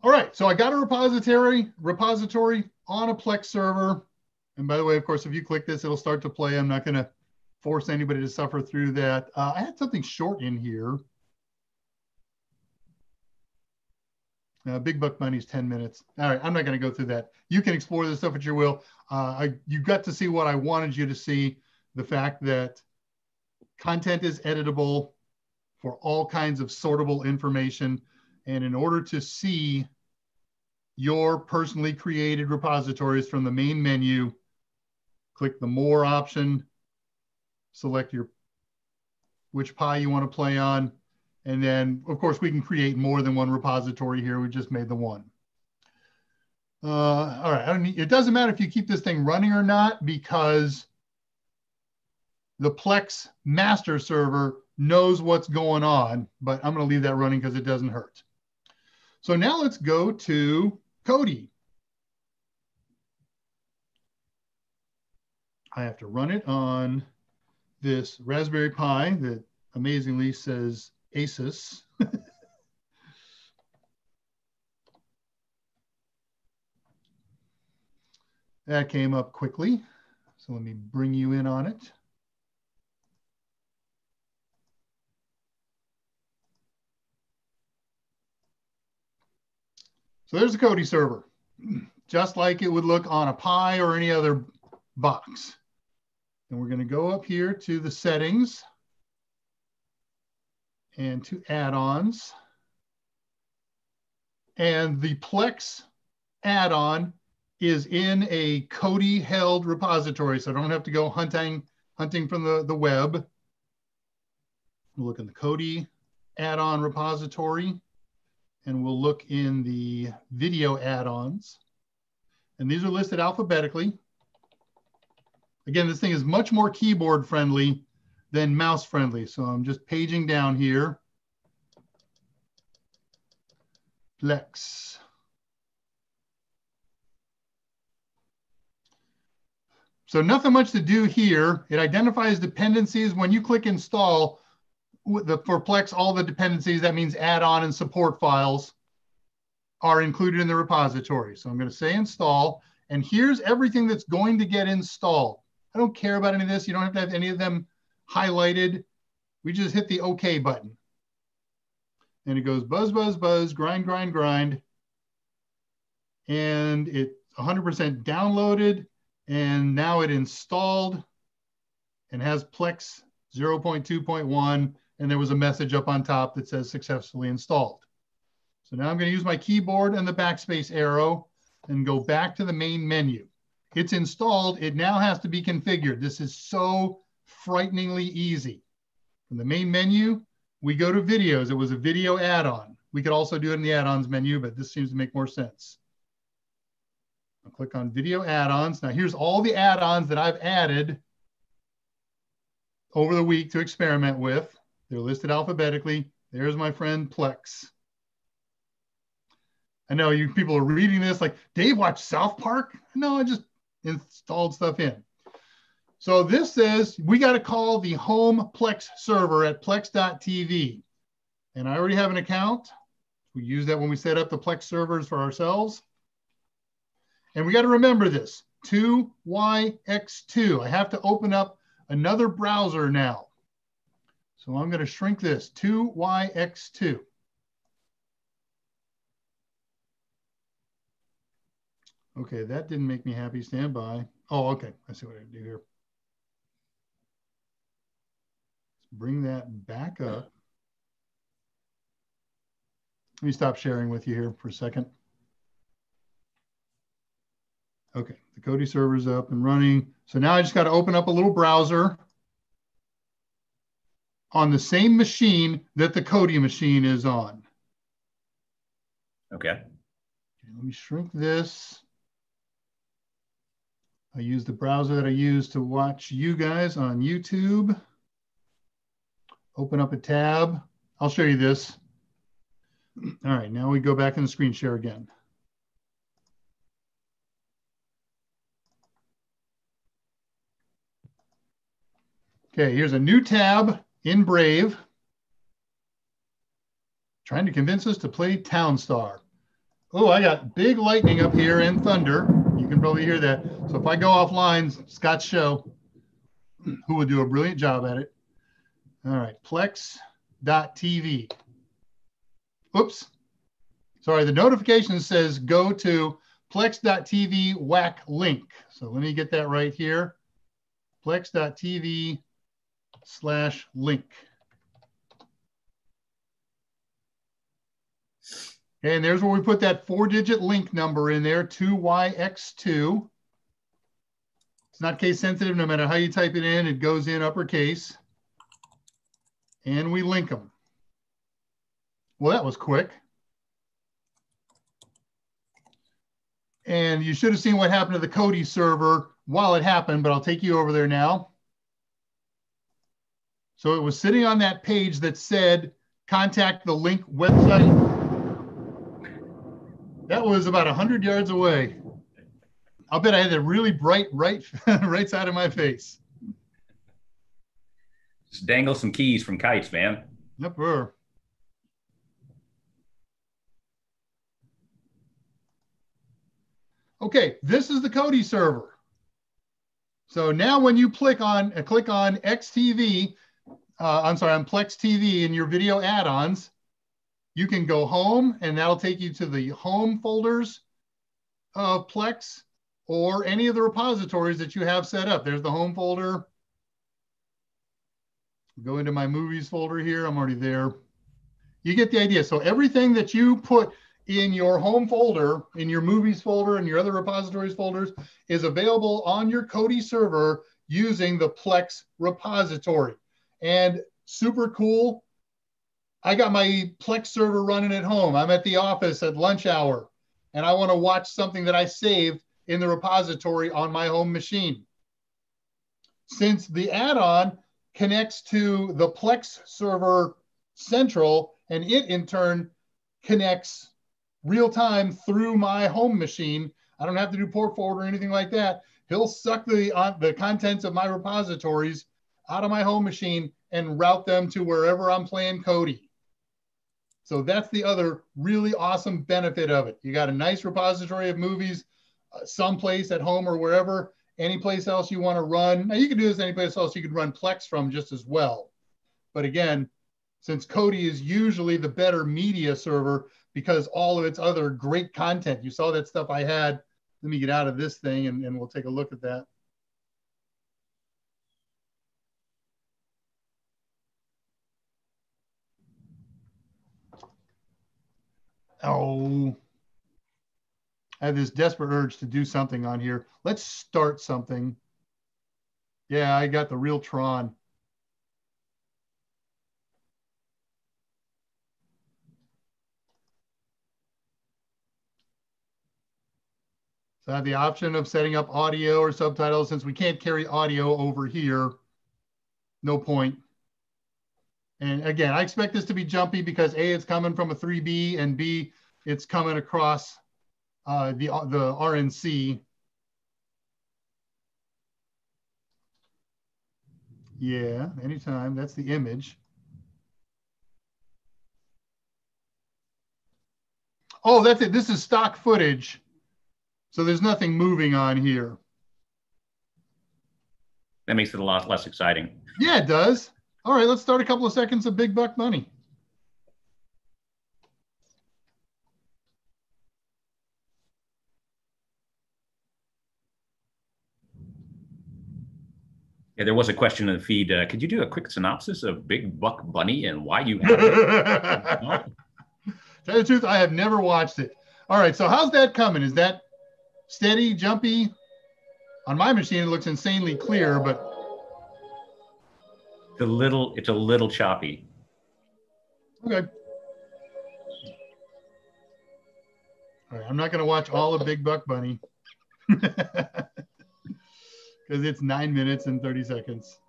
All right, so I got a repository repository on a Plex server. And by the way, of course, if you click this, it'll start to play. I'm not going to force anybody to suffer through that. Uh, I had something short in here. Uh, big buck bunny is 10 minutes. All right, I'm not going to go through that. You can explore this stuff at your will. Uh, I, you got to see what I wanted you to see the fact that content is editable for all kinds of sortable information. And in order to see your personally created repositories from the main menu, click the More option, select your which Pi you want to play on, and then, of course, we can create more than one repository here. We just made the one. Uh, all right, it doesn't matter if you keep this thing running or not because the Plex master server knows what's going on, but I'm going to leave that running because it doesn't hurt. So now let's go to Kodi. I have to run it on this Raspberry Pi that amazingly says Asus. that came up quickly. So let me bring you in on it. So there's the Kodi server, just like it would look on a Pi or any other box. And we're going to go up here to the settings and to add-ons. And the Plex add-on is in a Kodi held repository. So I don't have to go hunting, hunting from the, the web. We'll look in the Kodi add-on repository and we'll look in the video add-ons. And these are listed alphabetically. Again, this thing is much more keyboard friendly than mouse friendly. So I'm just paging down here. Plex. So nothing much to do here. It identifies dependencies. When you click install, the, for Plex, all the dependencies, that means add-on and support files are included in the repository. So I'm going to say install, and here's everything that's going to get installed. I don't care about any of this. You don't have to have any of them highlighted. We just hit the OK button. And it goes buzz, buzz, buzz, grind, grind, grind. And it's 100% downloaded. And now it installed and has Plex 0.2.1. And there was a message up on top that says successfully installed. So now I'm going to use my keyboard and the backspace arrow and go back to the main menu. It's installed. It now has to be configured. This is so frighteningly easy. From the main menu, we go to videos. It was a video add-on. We could also do it in the add-ons menu, but this seems to make more sense. I'll click on video add-ons. Now here's all the add-ons that I've added over the week to experiment with. They're listed alphabetically. There's my friend Plex. I know you people are reading this like, Dave watched South Park? No, I just installed stuff in. So this says we got to call the home Plex server at plex.tv. And I already have an account. We use that when we set up the Plex servers for ourselves. And we got to remember this. 2YX2. I have to open up another browser now. So I'm going to shrink this 2YX2. Okay, that didn't make me happy. Stand by. Oh, okay. I see what I do here. Let's bring that back up. Let me stop sharing with you here for a second. Okay, the Kodi server is up and running. So now I just got to open up a little browser on the same machine that the Kodi machine is on. Okay. okay let me shrink this. I use the browser that I use to watch you guys on YouTube. Open up a tab. I'll show you this. All right, now we go back in the screen share again. Okay, here's a new tab in Brave. Trying to convince us to play Townstar. Oh, I got big lightning up here and thunder. You can probably hear that. So if I go offline, Scott's show, who will do a brilliant job at it. All right, plex.tv. Oops. Sorry, the notification says go to plex.tv whack link. So let me get that right here. plex.tv slash link. Okay, And there's where we put that four digit link number in there, 2YX2. It's not case sensitive, no matter how you type it in, it goes in uppercase. And we link them. Well, that was quick. And you should have seen what happened to the Kodi server while it happened, but I'll take you over there now. So it was sitting on that page that said, contact the link website. That was about 100 yards away. I'll bet I had a really bright right, right side of my face. Just dangle some keys from kites, man. Yep. -er. Okay, this is the Kodi server. So now when you click on uh, click on XTV, uh, I'm sorry, on Plex TV in your video add-ons, you can go home and that'll take you to the home folders of Plex or any of the repositories that you have set up. There's the home folder. Go into my movies folder here. I'm already there. You get the idea. So everything that you put in your home folder, in your movies folder and your other repositories folders is available on your Kodi server using the Plex repository and super cool. I got my Plex server running at home. I'm at the office at lunch hour and I want to watch something that I saved in the repository on my home machine. Since the add-on connects to the Plex server central and it in turn connects real time through my home machine. I don't have to do port forward or anything like that. He'll suck the, uh, the contents of my repositories out of my home machine and route them to wherever I'm playing Kodi. So that's the other really awesome benefit of it. You got a nice repository of movies, uh, someplace at home or wherever, any place else you want to run. Now you can do this any place else you could run Plex from just as well. But again, since Kodi is usually the better media server because all of its other great content, you saw that stuff I had. Let me get out of this thing and, and we'll take a look at that. Oh, I have this desperate urge to do something on here. Let's start something. Yeah, I got the real Tron. So I have the option of setting up audio or subtitles. Since we can't carry audio over here, no point. And again, I expect this to be jumpy because A, it's coming from a 3B, and B, it's coming across uh, the, the VNC. Yeah, anytime, that's the image. Oh, that's it, this is stock footage. So there's nothing moving on here. that makes it a lot less exciting. Yeah, it does. All right, let's start a couple of seconds of big buck bunny. Yeah, there was a question in the feed. Uh, could you do a quick synopsis of Big Buck Bunny and why you have it? Tell the truth, I have never watched it. All right, so how's that coming? Is that steady, jumpy? On my machine, it looks insanely clear, but a little, it's a little choppy. okay. All right, I'm not going to watch all of Big Buck Bunny because it's nine minutes and 30 seconds.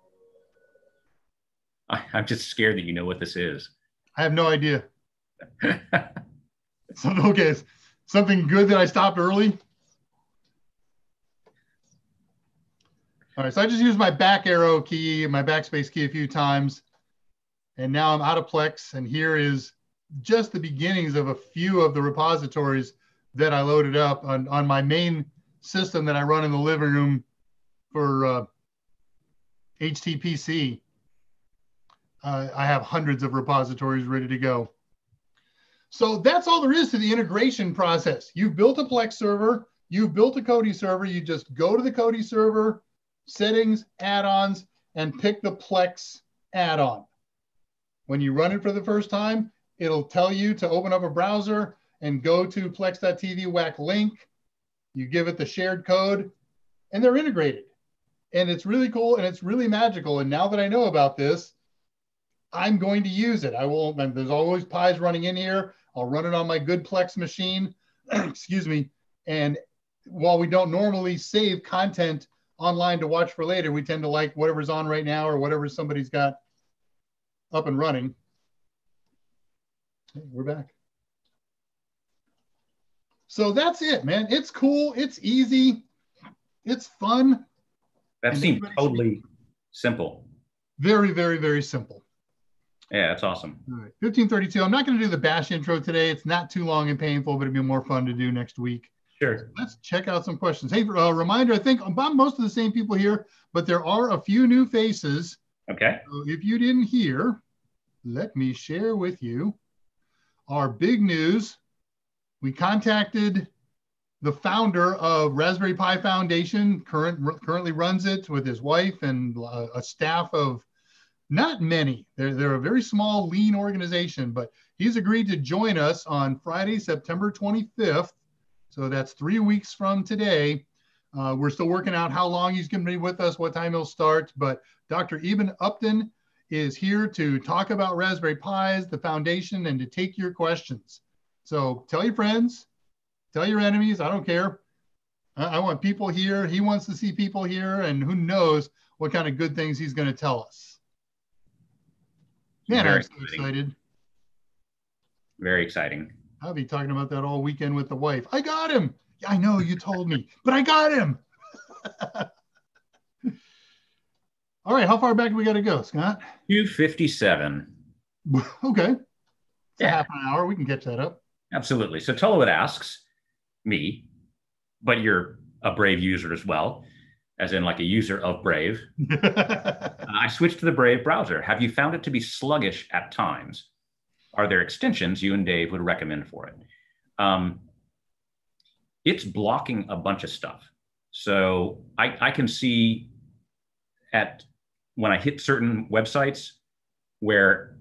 I, I'm just scared that you know what this is. I have no idea. Something okay, something good that I stopped early. All right, so I just used my back arrow key, and my backspace key a few times, and now I'm out of Plex. And here is just the beginnings of a few of the repositories that I loaded up on, on my main system that I run in the living room for uh, HTPC. Uh, I have hundreds of repositories ready to go. So that's all there is to the integration process. You've built a Plex server, you've built a Kodi server, you just go to the Kodi server, settings, add-ons, and pick the Plex add-on. When you run it for the first time, it'll tell you to open up a browser and go to plex.tv whack link. You give it the shared code, and they're integrated. And it's really cool and it's really magical. And now that I know about this, I'm going to use it. I will, there's always Pis running in here. I'll run it on my good Plex machine, excuse me. And while we don't normally save content online to watch for later, we tend to like whatever's on right now or whatever somebody's got up and running. Hey, we're back. So that's it, man. It's cool. It's easy. It's fun. That And seems should totally simple. Very, very, very simple. Yeah, that's awesome. All right, 1532. I'm not going to do the bash intro today. It's not too long and painful, but it'd be more fun to do next week. Sure. Let's check out some questions. Hey, uh, reminder, I think about most of the same people here, but there are a few new faces. Okay. So if you didn't hear, let me share with you our big news. We contacted the founder of Raspberry Pi Foundation, current, currently runs it with his wife and a staff of not many. They're, they're a very small, lean organization, but he's agreed to join us on Friday, September 25th. So that's three weeks from today. Uh, we're still working out how long he's going to be with us, what time he'll start. But Dr. Eben Upton is here to talk about Raspberry Pis, the foundation, and to take your questions. So tell your friends, tell your enemies. I don't care. I, I want people here. He wants to see people here, and who knows what kind of good things he's going to tell us. Man, Very I'm so exciting. excited. Very exciting. I'll be talking about that all weekend with the wife. I got him. I know you told me, but I got him. all right, how far back do we got to go, Scott? 257. Okay. It's a Yeah. half an hour. We can catch that up. Absolutely. So Tullowit asks me, but you're a Brave user as well, as in like a user of Brave. Uh, I switched to the Brave browser. Have you found it to be sluggish at times? Are there extensions you and Dave would recommend for it? Um, it's blocking a bunch of stuff. So I, I can see at when I hit certain websites where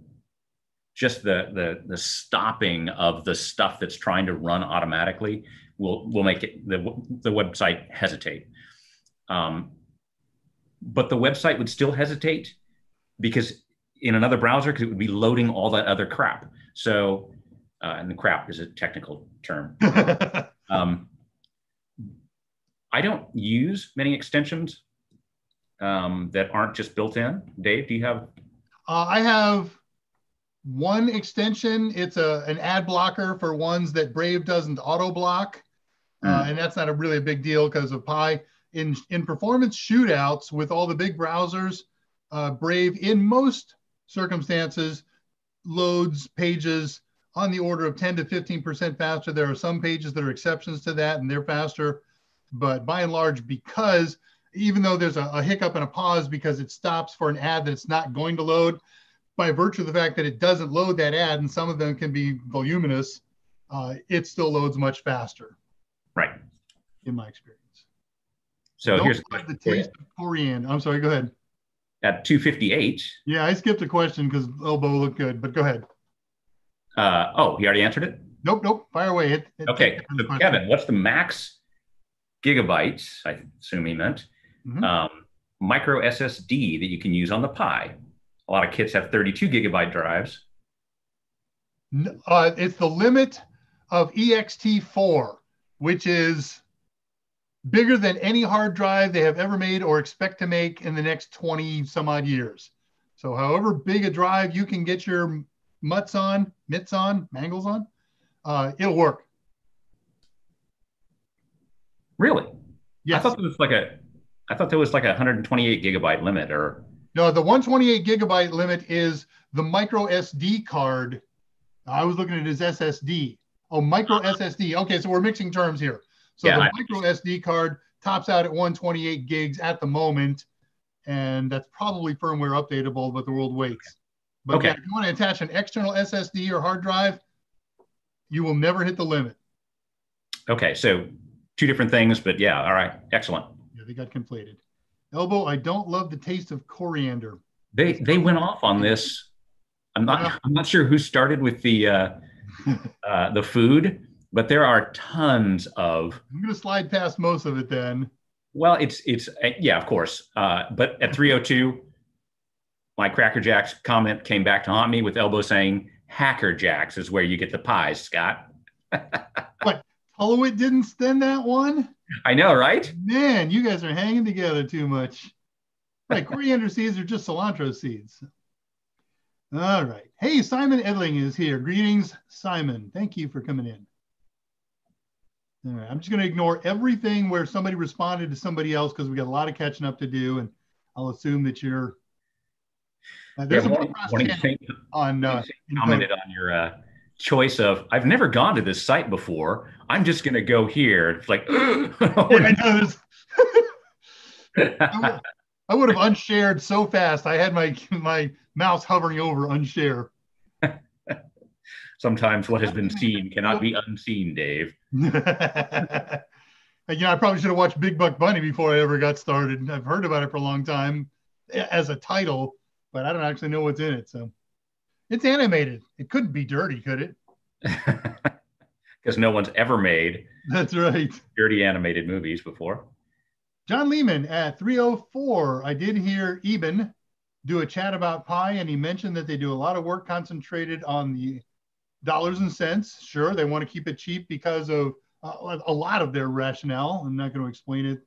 just the, the the stopping of the stuff that's trying to run automatically will will make it the, the website hesitate. Um, but the website would still hesitate because in another browser because it would be loading all that other crap. So, uh, and the crap is a technical term. Um, I don't use many extensions um, that aren't just built in. Dave, do you have? Uh, I have one extension. It's a an ad blocker for ones that Brave doesn't auto block, uh, and that's not a really a big deal because of Pi. In in performance shootouts with all the big browsers, uh, Brave in most circumstances loads pages on the order of 10 to 15 percent faster. There are some pages that are exceptions to that, and they're faster. But by and large, because even though there's a, a hiccup and a pause because it stops for an ad that it's not going to load, by virtue of the fact that it doesn't load that ad, and some of them can be voluminous, uh, it still loads much faster. Right. In my experience. So Don't here's the taste of coriander. I'm sorry. Go ahead. At 258. Yeah, I skipped a question because elbow looked good, but go ahead. Uh, oh, he already answered it. Nope, nope. Fire away. It, it okay, so Kevin, what's the max gigabytes? I assume he meant mm-hmm. um, micro SSD that you can use on the Pi. A lot of kits have 32 gigabyte drives. Uh, it's the limit of ext4, which is bigger than any hard drive they have ever made or expect to make in the next 20 some odd years. So, however big a drive you can get your mutts on, mitts on, mangles on, uh, it'll work. Really? Yeah. I thought there was like a, I thought there was like a 128 gigabyte limit or. No, the 128 gigabyte limit is the micro SD card. I was looking at his SSD. Oh, micro SSD. Okay, so we're mixing terms here. So yeah, the I, micro SD card tops out at 128 gigs at the moment, and that's probably firmware updatable, but the world waits. But okay. yeah, if you want to attach an external SSD or hard drive, you will never hit the limit. Okay, so two different things, but yeah, all right, excellent. Yeah, they got conflated. Elbow, I don't love the taste of coriander. They they went off on this. I'm not. I'm not sure who started with the uh, uh, the food, but there are tons of. I'm going to slide past most of it then. Well, it's it's uh, yeah, of course. Uh, but at 302, my Cracker Jacks comment came back to haunt me with elbow saying, Hacker Jacks is where you get the pies, Scott. what? Tullowit didn't send that one? I know, right? Man, you guys are hanging together too much. Right, coriander seeds are just cilantro seeds. All right. Hey, Simon Edling is here. Greetings, Simon. Thank you for coming in. All right, I'm just going to ignore everything where somebody responded to somebody else because we got a lot of catching up to do, and I'll assume that you're uh, there's yeah, a one, one on uh, commented on your uh, choice of I've never gone to this site before. I'm just going to go here. It's like I know this. I would have unshared so fast. I had my my mouse hovering over unshare. Sometimes what has been seen cannot be unseen, Dave. you know, I probably should have watched Big Buck Bunny before I ever got started. I've heard about it for a long time as a title, but I don't actually know what's in it. So it's animated. It couldn't be dirty, could it? Because no one's ever made that's right dirty animated movies before. John Lehman at 304. I did hear Eben do a chat about Pi, and he mentioned that they do a lot of work concentrated on the dollars and cents. Sure, they want to keep it cheap because of uh, a lot of their rationale. I'm not going to explain it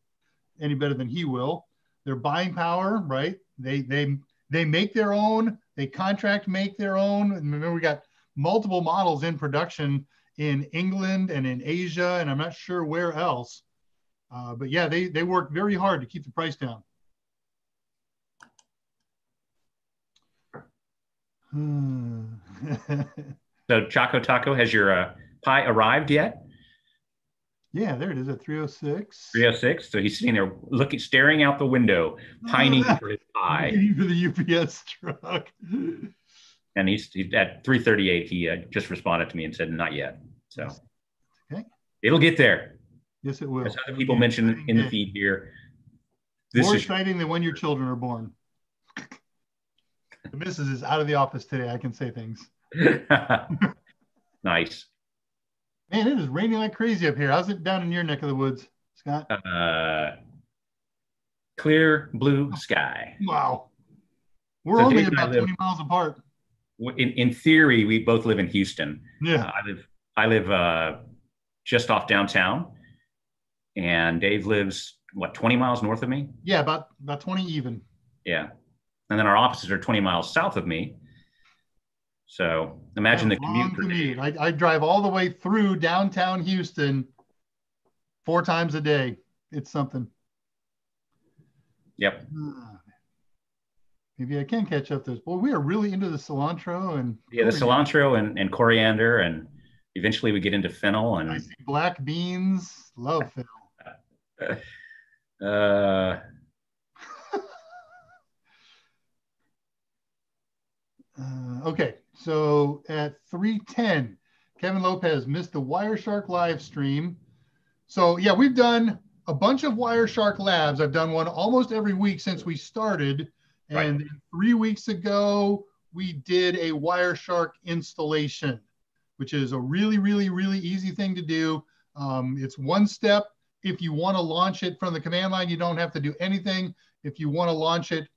any better than he will. Their buying power, right? They they they make their own. They contract make their own. And remember, we got multiple models in production in England and in Asia, and I'm not sure where else. Uh, but yeah, they they work very hard to keep the price down. so Choco Taco, has your uh, Pi arrived yet? Yeah, there it is at 306. 306. So he's sitting there looking, staring out the window, pining for his pie. Waiting for the UPS truck. And he's, he's at 338. He uh, just responded to me and said, not yet. So okay. it'll get there. Yes, it will. As other people mentioned in the feed here. This More is exciting than when your children are born. the missus is out of the office today. I can say things. nice. Man, it is raining like crazy up here. How's it down in your neck of the woods, Scott? Uh, clear blue sky. Wow. We're so only about live, 20 miles apart. In, in theory, we both live in Houston. Yeah. Uh, I live I live uh, just off downtown, and Dave lives what 20 miles north of me. Yeah, about about 20 even. Yeah, and then our offices are 20 miles south of me. So imagine the commute. commute. I, I drive all the way through downtown Houston four times a day. It's something. Yep. Uh, maybe I can catch up to this. Boy, we are really into the cilantro and yeah, the cilantro and, and coriander, and eventually we get into fennel and I see black beans. Love fennel. uh. uh okay, so at 310, Kevin Lopez missed the Wireshark live stream. So yeah, we've done a bunch of Wireshark labs. I've done one almost every week since we started. And right. three weeks ago, we did a Wireshark installation, which is a really, really, really easy thing to do. Um, it's one step. If you want to launch it from the command line, you don't have to do anything. If you want to launch it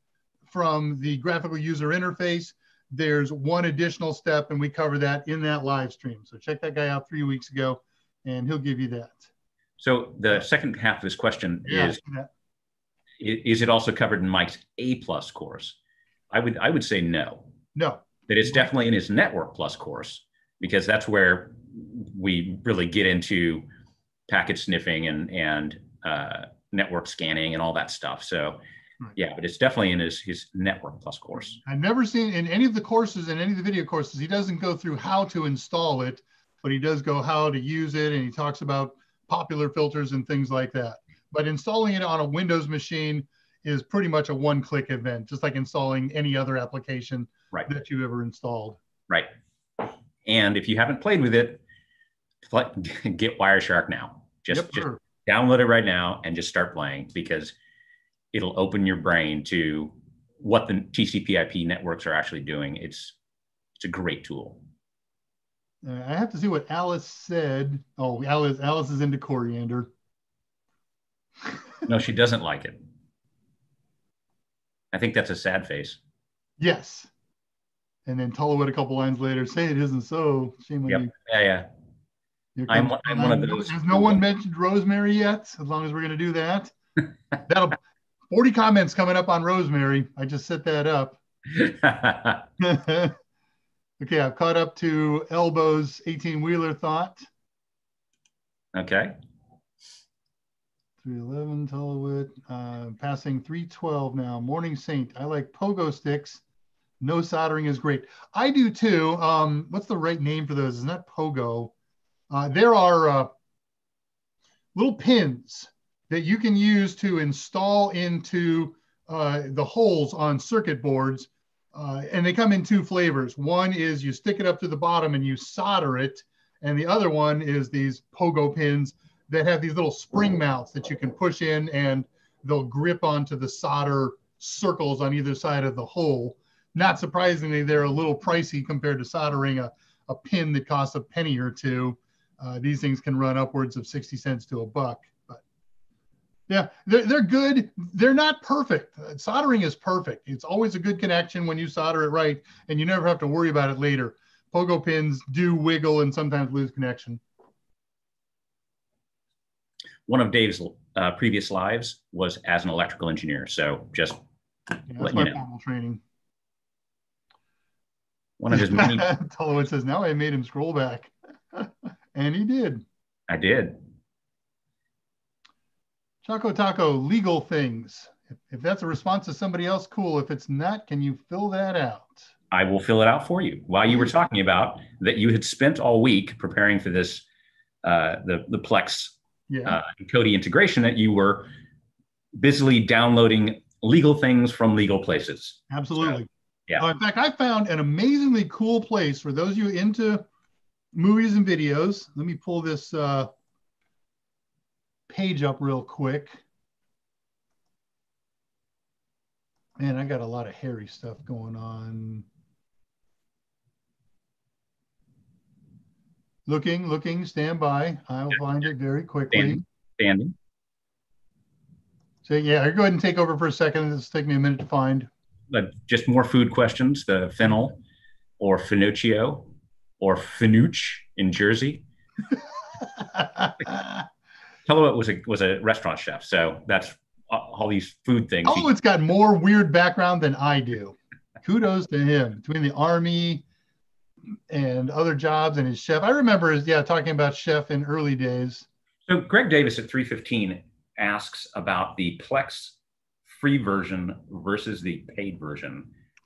from the graphical user interface, there's one additional step, and we cover that in that live stream. So check that guy out three weeks ago, and he'll give you that. So the second half of this question yeah, is: Is it also covered in Mike's A plus course? I would I would say no. No. That it's definitely in his Network Plus course because that's where we really get into packet sniffing and and uh, network scanning and all that stuff. So Right. Yeah, but it's definitely in his his Network Plus course. I've never seen in any of the courses in any of the video courses, he doesn't go through how to install it, but he does go how to use it, and he talks about popular filters and things like that. But installing it on a Windows machine is pretty much a one-click event, just like installing any other application right. that you ever installed. Right. And if you haven't played with it, get Wireshark now. Just, yep, just download it right now and just start playing because it'll open your brain to what the TCP/IP networks are actually doing. It's it's a great tool. Uh, I have to see what Alice said. Oh, Alice Alice is into coriander. no, she doesn't like it. I think that's a sad face. Yes. And then Tullowit a couple lines later, say it isn't so. Shame on yep. you. Yeah, yeah. I'm, I'm one of those. Has no one mentioned Rosemary yet? As long as we're going to do that, that'll 40 comments coming up on Rosemary. I just set that up. okay, I've caught up to Elbow's 18 wheeler thought. Okay. 311 Tullowit, uh, passing 312 now. Morning Saint. I like pogo sticks. No soldering is great. I do too. Um, what's the right name for those? It's not pogo. Uh, there are uh, little pins that you can use to install into uh, the holes on circuit boards. Uh, and they come in two flavors. One is you stick it up to the bottom and you solder it. And the other one is these pogo pins that have these little spring mounts that you can push in and they'll grip onto the solder circles on either side of the hole. Not surprisingly, they're a little pricey compared to soldering a, a pin that costs a penny or two. Uh, these things can run upwards of 60 cents to a buck. Yeah, they're, they're good. They're not perfect. Soldering is perfect. It's always a good connection when you solder it right, and you never have to worry about it later. Pogo pins do wiggle and sometimes lose connection. One of Dave's uh, previous lives was as an electrical engineer. So just yeah, that's my you know. formal training. One of his many. Tullowit says, now I made him scroll back. and he did. I did. Choco Taco, legal things. If, if that's a response to somebody else, cool. If it's not, can you fill that out? I will fill it out for you. While you were talking about that, you had spent all week preparing for this, uh, the the Plex yeah. uh, Kodi integration. That you were busily downloading legal things from legal places. Absolutely. So, yeah. Uh, in fact, I found an amazingly cool place for those of you into movies and videos. Let me pull this uh, page up real quick. Man, I got a lot of hairy stuff going on. Looking, looking, stand by. I'll find it very quickly. Standing. Standing. So yeah, I go ahead and take over for a second. It's taking me a minute to find. But just more food questions. The fennel or Finuccio or Finuch in Jersey. Tullowit was a was a restaurant chef, so that's uh, all these food things. Oh, it's got more weird background than I do. Kudos to him. Between the army and other jobs and his chef, I remember, yeah, talking about chef in early days. So Greg Davis at 315 asks about the Plex free version versus the paid version,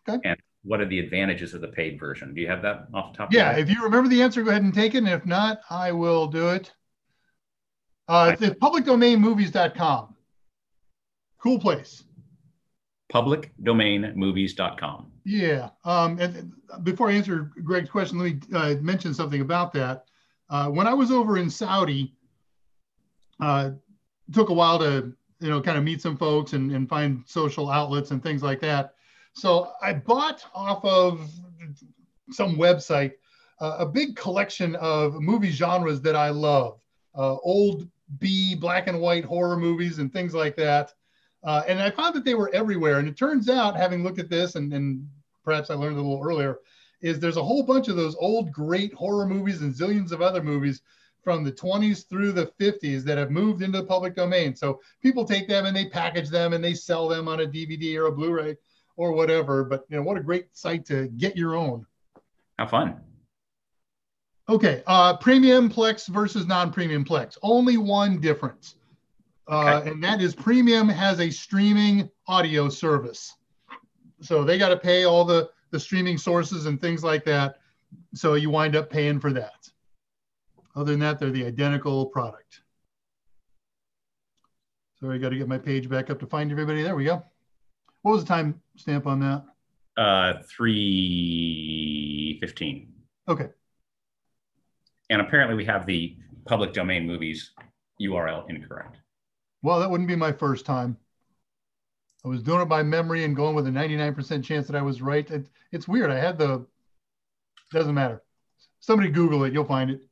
okay. and what are the advantages of the paid version? Do you have that off the top? Yeah, if you remember the answer, go ahead and take it. And if not, I will do it. Uh, it's publicdomainmovies.com. Cool place. publicdomainmovies.com. Yeah. Um, and before I answer Greg's question, let me uh, mention something about that. Uh, when I was over in Saudi, uh, took a while to you know kind of meet some folks and, and find social outlets and things like that. So I bought off of some website uh, a big collection of movie genres that I love, uh, old B black and white horror movies and things like that. Uh, and I found that they were everywhere. And it turns out, having looked at this, and, and perhaps I learned a little earlier, is there's a whole bunch of those old great horror movies and zillions of other movies from the 20s through the 50s that have moved into the public domain. So people take them and they package them and they sell them on a DVD or a Blu-ray or whatever. But you know, what a great site to get your own. How fun. Okay, uh, premium plex versus non-premium plex. Only one difference, uh, okay. and that is premium has a streaming audio service, so they got to pay all the the streaming sources and things like that. So you wind up paying for that. Other than that, they're the identical product. Sorry, I got to get my page back up to find everybody. There we go. What was the time stamp on that? Uh, three fifteen. Okay and apparently we have the public domain movies URL incorrect. Well, that wouldn't be my first time. I was doing it by memory and going with a 99% chance that I was right. It, it's weird. I had the, doesn't matter. Somebody Google it, you'll find it.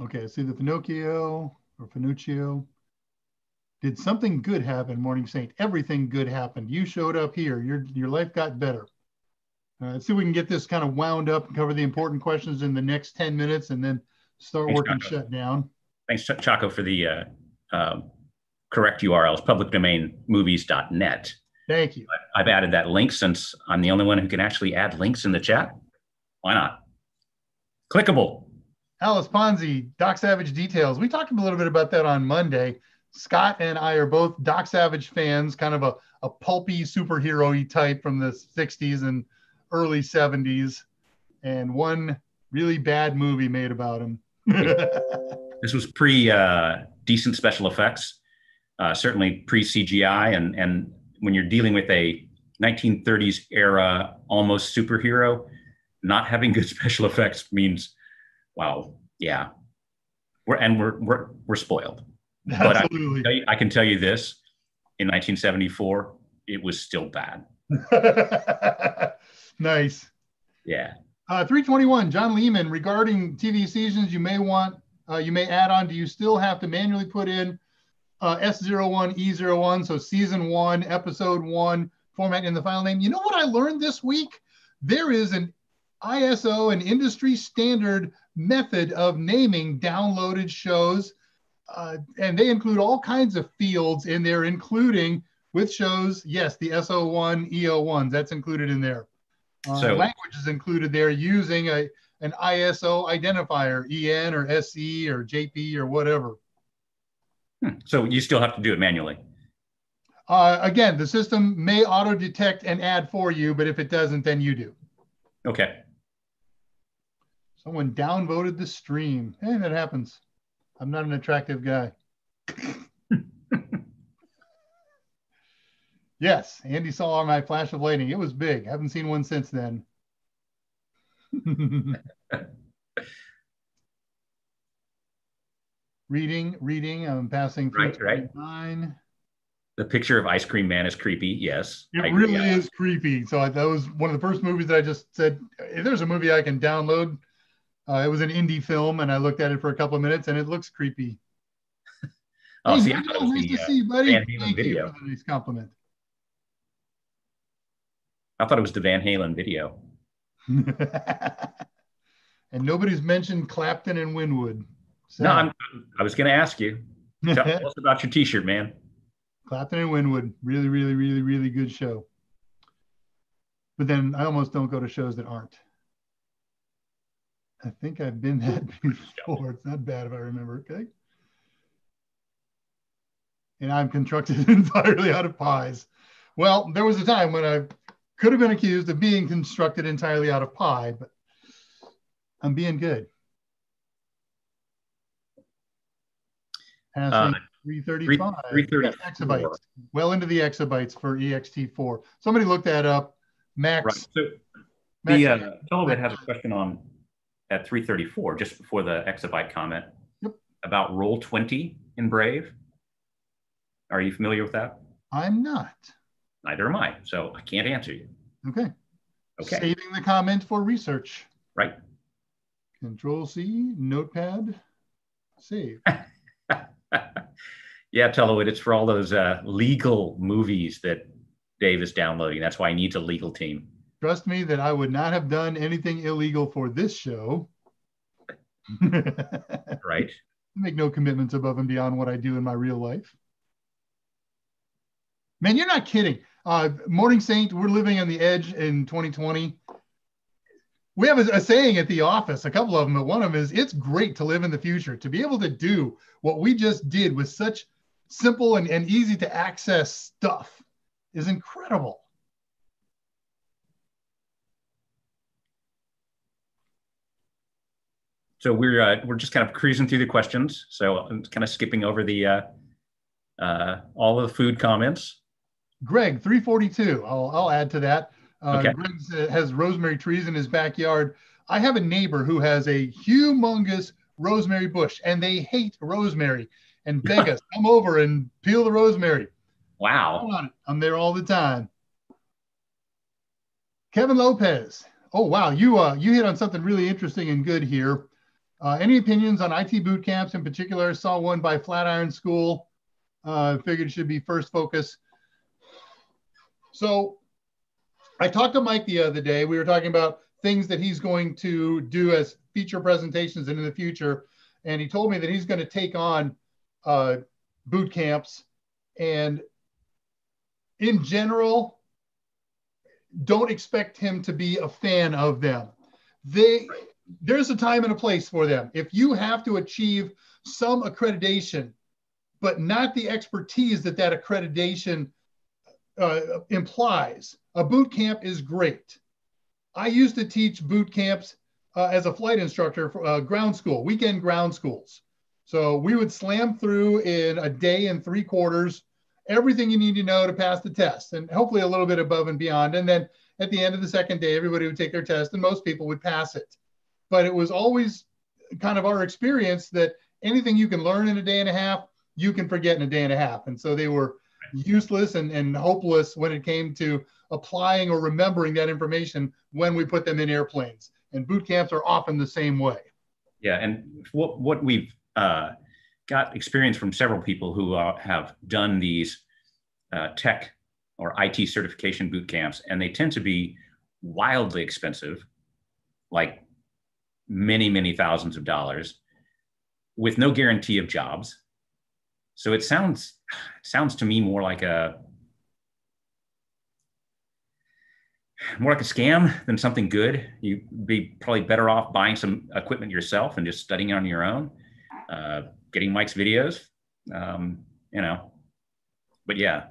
Okay, I see the Pinocchio or Finuccio. Did something good happen, Morning Saint? Everything good happened. You showed up here. Your your life got better. Uh, let's see if we can get this kind of wound up and cover the important questions in the next 10 minutes and then start Thanks, working Chaco. shut down. Thanks, Ch- Chaco, for the uh, uh, correct URLs, publicdomainmovies.net. Thank you. I've added that link since I'm the only one who can actually add links in the chat. Why not? Clickable. Alice Ponzi, Doc Savage details. We talked a little bit about that on Monday. Scott and I are both Doc Savage fans, kind of a, a pulpy superhero type from the 60s and early 70s, and one really bad movie made about him. this was pre uh, decent special effects, uh, certainly pre CGI, and and when you're dealing with a 1930s era almost superhero, not having good special effects means, wow, yeah, we're and we're we're we're spoiled. But I can, you, I can tell you this in 1974, it was still bad. nice. Yeah. Uh, 321, John Lehman, regarding TV seasons you may want, uh, you may add on, do you still have to manually put in uh, S01, E01, so season one, episode one format in the file name? You know what I learned this week? There is an ISO, an industry standard method of naming downloaded shows uh, and they include all kinds of fields in there, including with shows, yes, the SO1, EO1s, that's included in there. Uh, so language is included there using a an ISO identifier, EN or SE or JP or whatever. Hmm. So you still have to do it manually. Uh, again, the system may auto detect and add for you, but if it doesn't, then you do. Okay. Someone downvoted the stream. Hey, that happens. I'm not an attractive guy. yes, Andy saw my flash of lightning. It was big. I haven't seen one since then. reading, reading. I'm passing through right, right. nine. The picture of Ice Cream Man is creepy. Yes, it really is creepy. So I, that was one of the first movies that I just said, if there's a movie I can download uh, it was an indie film, and I looked at it for a couple of minutes, and it looks creepy. oh, hey, see, I thought nice the, to uh, see, buddy. Van Halen Thank video. You for the nice compliment. I thought it was the Van Halen video. and nobody's mentioned Clapton and Winwood. So. No, I'm, i was going to ask you. Tell us about your T-shirt, man. Clapton and Winwood, really, really, really, really good show. But then I almost don't go to shows that aren't. I think I've been that before. It's not bad if I remember. Okay. And I'm constructed entirely out of pies. Well, there was a time when I could have been accused of being constructed entirely out of pie, but I'm being good. Passing uh, 335. 335. Exabytes. Well into the exabytes for EXT4. Somebody look that up. Max. Right. So Max, the uh, uh had a question on at 334, just before the exabyte comment, yep. about roll 20 in Brave. Are you familiar with that? I'm not. Neither am I. So I can't answer you. Okay. Okay. Saving the comment for research. Right. Control C, notepad, save. yeah, Telewood, it's for all those uh, legal movies that Dave is downloading. That's why he needs a legal team. Trust me that I would not have done anything illegal for this show. right. Make no commitments above and beyond what I do in my real life. Man, you're not kidding. Uh, Morning Saint, we're living on the edge in 2020. We have a, a, saying at the office, a couple of them, but one of them is it's great to live in the future, to be able to do what we just did with such simple and, and easy to access stuff is incredible. So we're uh, we're just kind of cruising through the questions. So I'm kind of skipping over the uh, uh, all of the food comments. Greg, 342. I'll, I'll add to that. Uh, okay. Greg has rosemary trees in his backyard. I have a neighbor who has a humongous rosemary bush, and they hate rosemary and beg us come over and peel the rosemary. Wow. I'm there all the time. Kevin Lopez. Oh wow, you uh you hit on something really interesting and good here. Uh, any opinions on IT boot camps in particular? Saw one by Flatiron School. Uh, figured it should be first focus. So I talked to Mike the other day. We were talking about things that he's going to do as feature presentations in the future. And he told me that he's going to take on uh, boot camps. And in general, don't expect him to be a fan of them. They, there's a time and a place for them. If you have to achieve some accreditation, but not the expertise that that accreditation uh, implies. A boot camp is great. I used to teach boot camps uh, as a flight instructor for uh, ground school, weekend ground schools. So we would slam through in a day and three quarters everything you need to know to pass the test, and hopefully a little bit above and beyond. And then at the end of the second day, everybody would take their test, and most people would pass it. But it was always kind of our experience that anything you can learn in a day and a half, you can forget in a day and a half. And so they were useless and, and hopeless when it came to applying or remembering that information when we put them in airplanes. And boot camps are often the same way. Yeah, and what what we've uh, got experience from several people who uh, have done these uh, tech or IT certification boot camps, and they tend to be wildly expensive, like many many thousands of dollars, with no guarantee of jobs. So it sounds it sounds to me more like a more like a scam than something good. You'd be probably better off buying some equipment yourself and just studying on your own, uh, getting Mike's videos, um, you know. But yeah,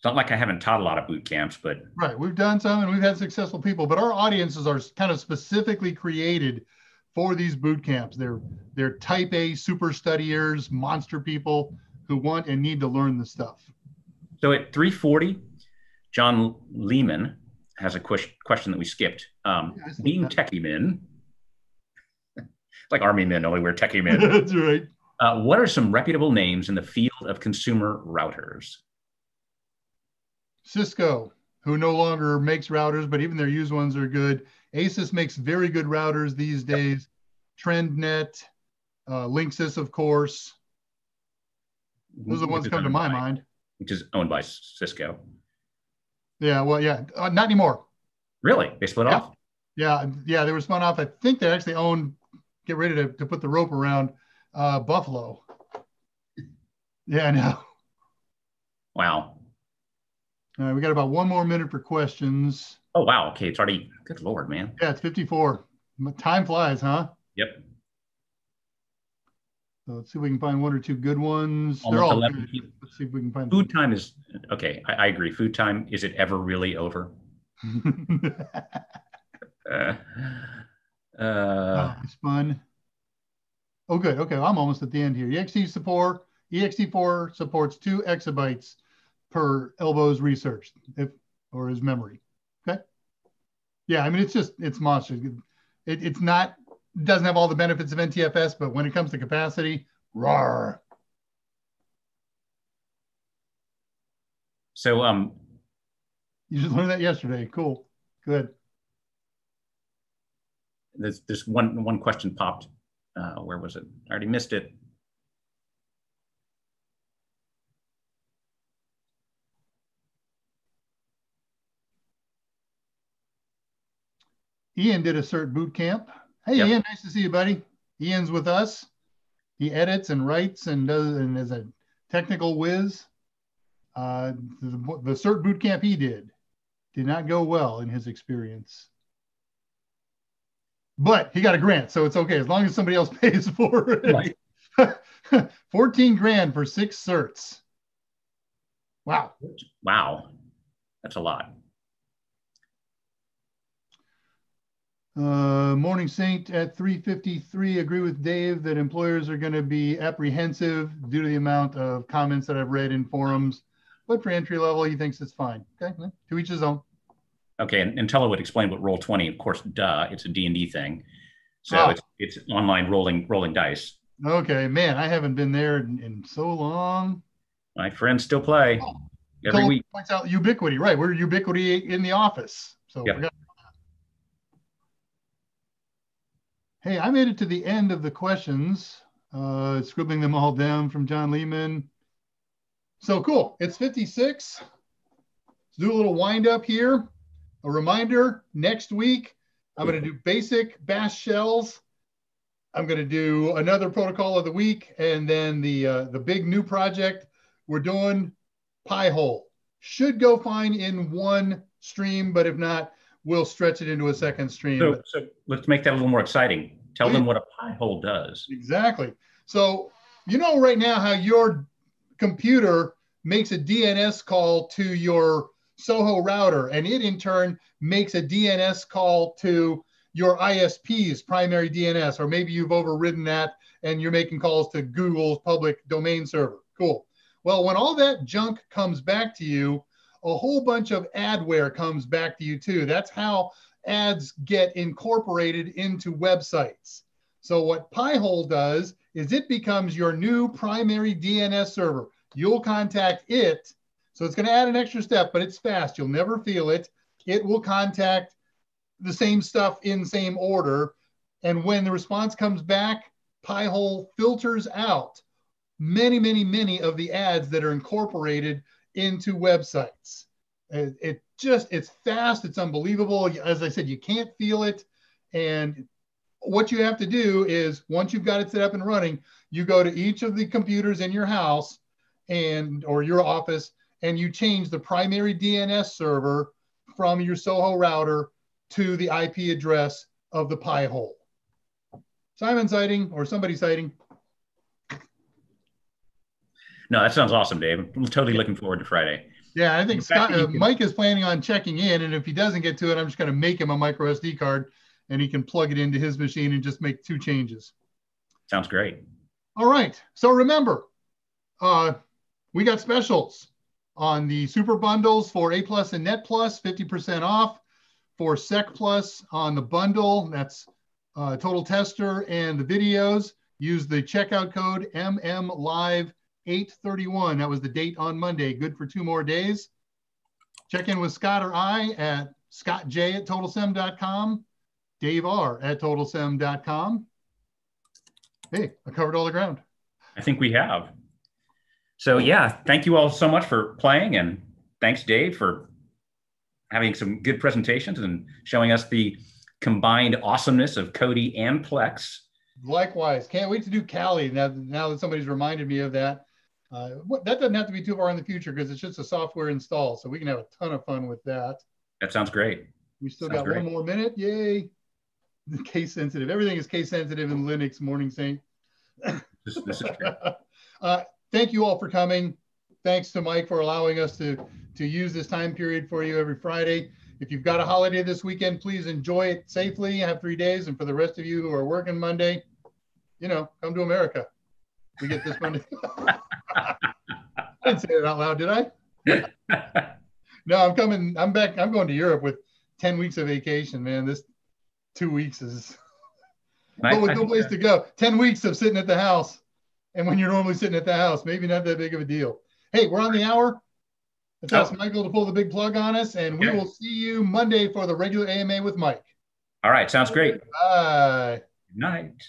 it's not like I haven't taught a lot of boot camps, but right, we've done some and we've had successful people, but our audiences are kind of specifically created for these boot camps. They're they're type A super studiers, monster people who want and need to learn the stuff. So at 340, John Lehman has a question, question that we skipped. Um, yeah, being that. techie men, like army men, only we're techie men. That's right. Uh, what are some reputable names in the field of consumer routers? Cisco, who no longer makes routers, but even their used ones are good. Asus makes very good routers these days. TrendNet, uh, Linksys, of course. Those are the ones come to my by, mind. Which is owned by Cisco. Yeah, well, yeah, uh, not anymore. Really? They split yeah. off? Yeah, yeah, they were spun off. I think they actually own, get ready to, to put the rope around uh, Buffalo. Yeah, I know. Wow. All right, we got about one more minute for questions. Oh, wow. Okay, it's already, good Lord, man. Yeah, it's 54. Time flies, huh? Yep. So let's see if we can find one or two good ones. Almost They're all 11. good. Let's see if we can find food time is okay. I, I agree. Food time is it ever really over? uh, uh, oh, it's fun. Oh, good. Okay, I'm almost at the end here. ext support ext4 supports two exabytes per elbows research, if or his memory. Okay. Yeah, I mean it's just it's monstrous. It, it's not doesn't have all the benefits of NTFS, but when it comes to capacity, rawr. So um, you just learned that yesterday. Cool. Good. There's there's one one question popped. Uh, where was it? I already missed it. Ian did a cert boot camp. Hey, yep. Ian, nice to see you, buddy. Ian's with us. He edits and writes and does and is a technical whiz. Uh, the, the cert boot camp he did did not go well in his experience. But he got a grant, so it's okay as long as somebody else pays for it. Right. 14 grand for six certs. Wow. Wow. That's a lot. Uh, Morning Saint at 353. Agree with Dave that employers are going to be apprehensive due to the amount of comments that I've read in forums. But for entry level, he thinks it's fine. Okay, to each his own. Okay, and, and Tella would explain what Roll20. Of course, duh, it's a D and D thing. So oh. it's it's online rolling rolling dice. Okay, man, I haven't been there in, in so long. My friends still play oh. every week. Points out Ubiquiti, right? We're Ubiquiti in the office. So yep. Hey, I made it to the end of the questions, uh, scribbling them all down from John Lehman. So cool. It's 56. Let's do a little wind up here. A reminder next week, I'm going to do basic bash shells. I'm going to do another protocol of the week, and then the uh, the big new project we're doing Pi-hole should go fine in one stream, but if not, we'll stretch it into a second stream. So, so let's make that a little more exciting. Tell them what a Pi-hole does. Exactly. So you know right now how your computer makes a DNS call to your Soho router, and it in turn makes a DNS call to your ISP's primary DNS, or maybe you've overridden that and you're making calls to Google's public domain server. Cool. Well, when all that junk comes back to you, a whole bunch of adware comes back to you too. That's how ads get incorporated into websites. So what Pi-hole does is it becomes your new primary DNS server. You'll contact it. So it's going to add an extra step, but it's fast. You'll never feel it. It will contact the same stuff in same order. And when the response comes back, Pi-hole filters out many, many, many of the ads that are incorporated into websites. It, it just, it's fast, it's unbelievable. As I said, you can't feel it. And what you have to do is once you've got it set up and running, you go to each of the computers in your house and or your office and you change the primary DNS server from your Soho router to the IP address of the Pi-hole. Simon citing or somebody citing. No, that sounds awesome, Dave. I'm totally looking forward to Friday. Yeah, I think Scott, uh, Mike is planning on checking in, and if he doesn't get to it, I'm just going to make him a micro SD card, and he can plug it into his machine and just make two changes. Sounds great. All right. So remember, uh, we got specials on the super bundles for A Plus and Net Plus, 50% off. For Sec Plus on the bundle, that's uh, Total Tester and the videos. Use the checkout code MM Live 831. That was the date on Monday. Good for two more days. Check in with Scott or I at scottj at totalsem.com, Dave R at totalsem.com. Hey, I covered all the ground. I think we have. So, yeah, thank you all so much for playing. And thanks, Dave, for having some good presentations and showing us the combined awesomeness of Kodi and Plex. Likewise, can't wait to do Kali now. Now that somebody's reminded me of that, uh, that doesn't have to be too far in the future because it's just a software install, so we can have a ton of fun with that. That sounds great. We still sounds got great. one more minute. Yay! Case sensitive. Everything is case sensitive in Linux. Morning Saint. this, this uh, thank you all for coming. Thanks to Mike for allowing us to to use this time period for you every Friday. If you've got a holiday this weekend, please enjoy it safely. Have three days, and for the rest of you who are working Monday, you know, come to America. We get this Monday. I didn't say it out loud, did I? no, I'm coming. I'm back. I'm going to Europe with 10 weeks of vacation, man. This two weeks is I- but with no place to go. 10 weeks of sitting at the house. And when you're normally sitting at the house, maybe not that big of a deal. Hey, we're on the hour. Let's ask Oh. Michael to pull the big plug on us, and we Okay. will see you Monday for the regular AMA with Mike. All right. Sounds great. Bye. Good night.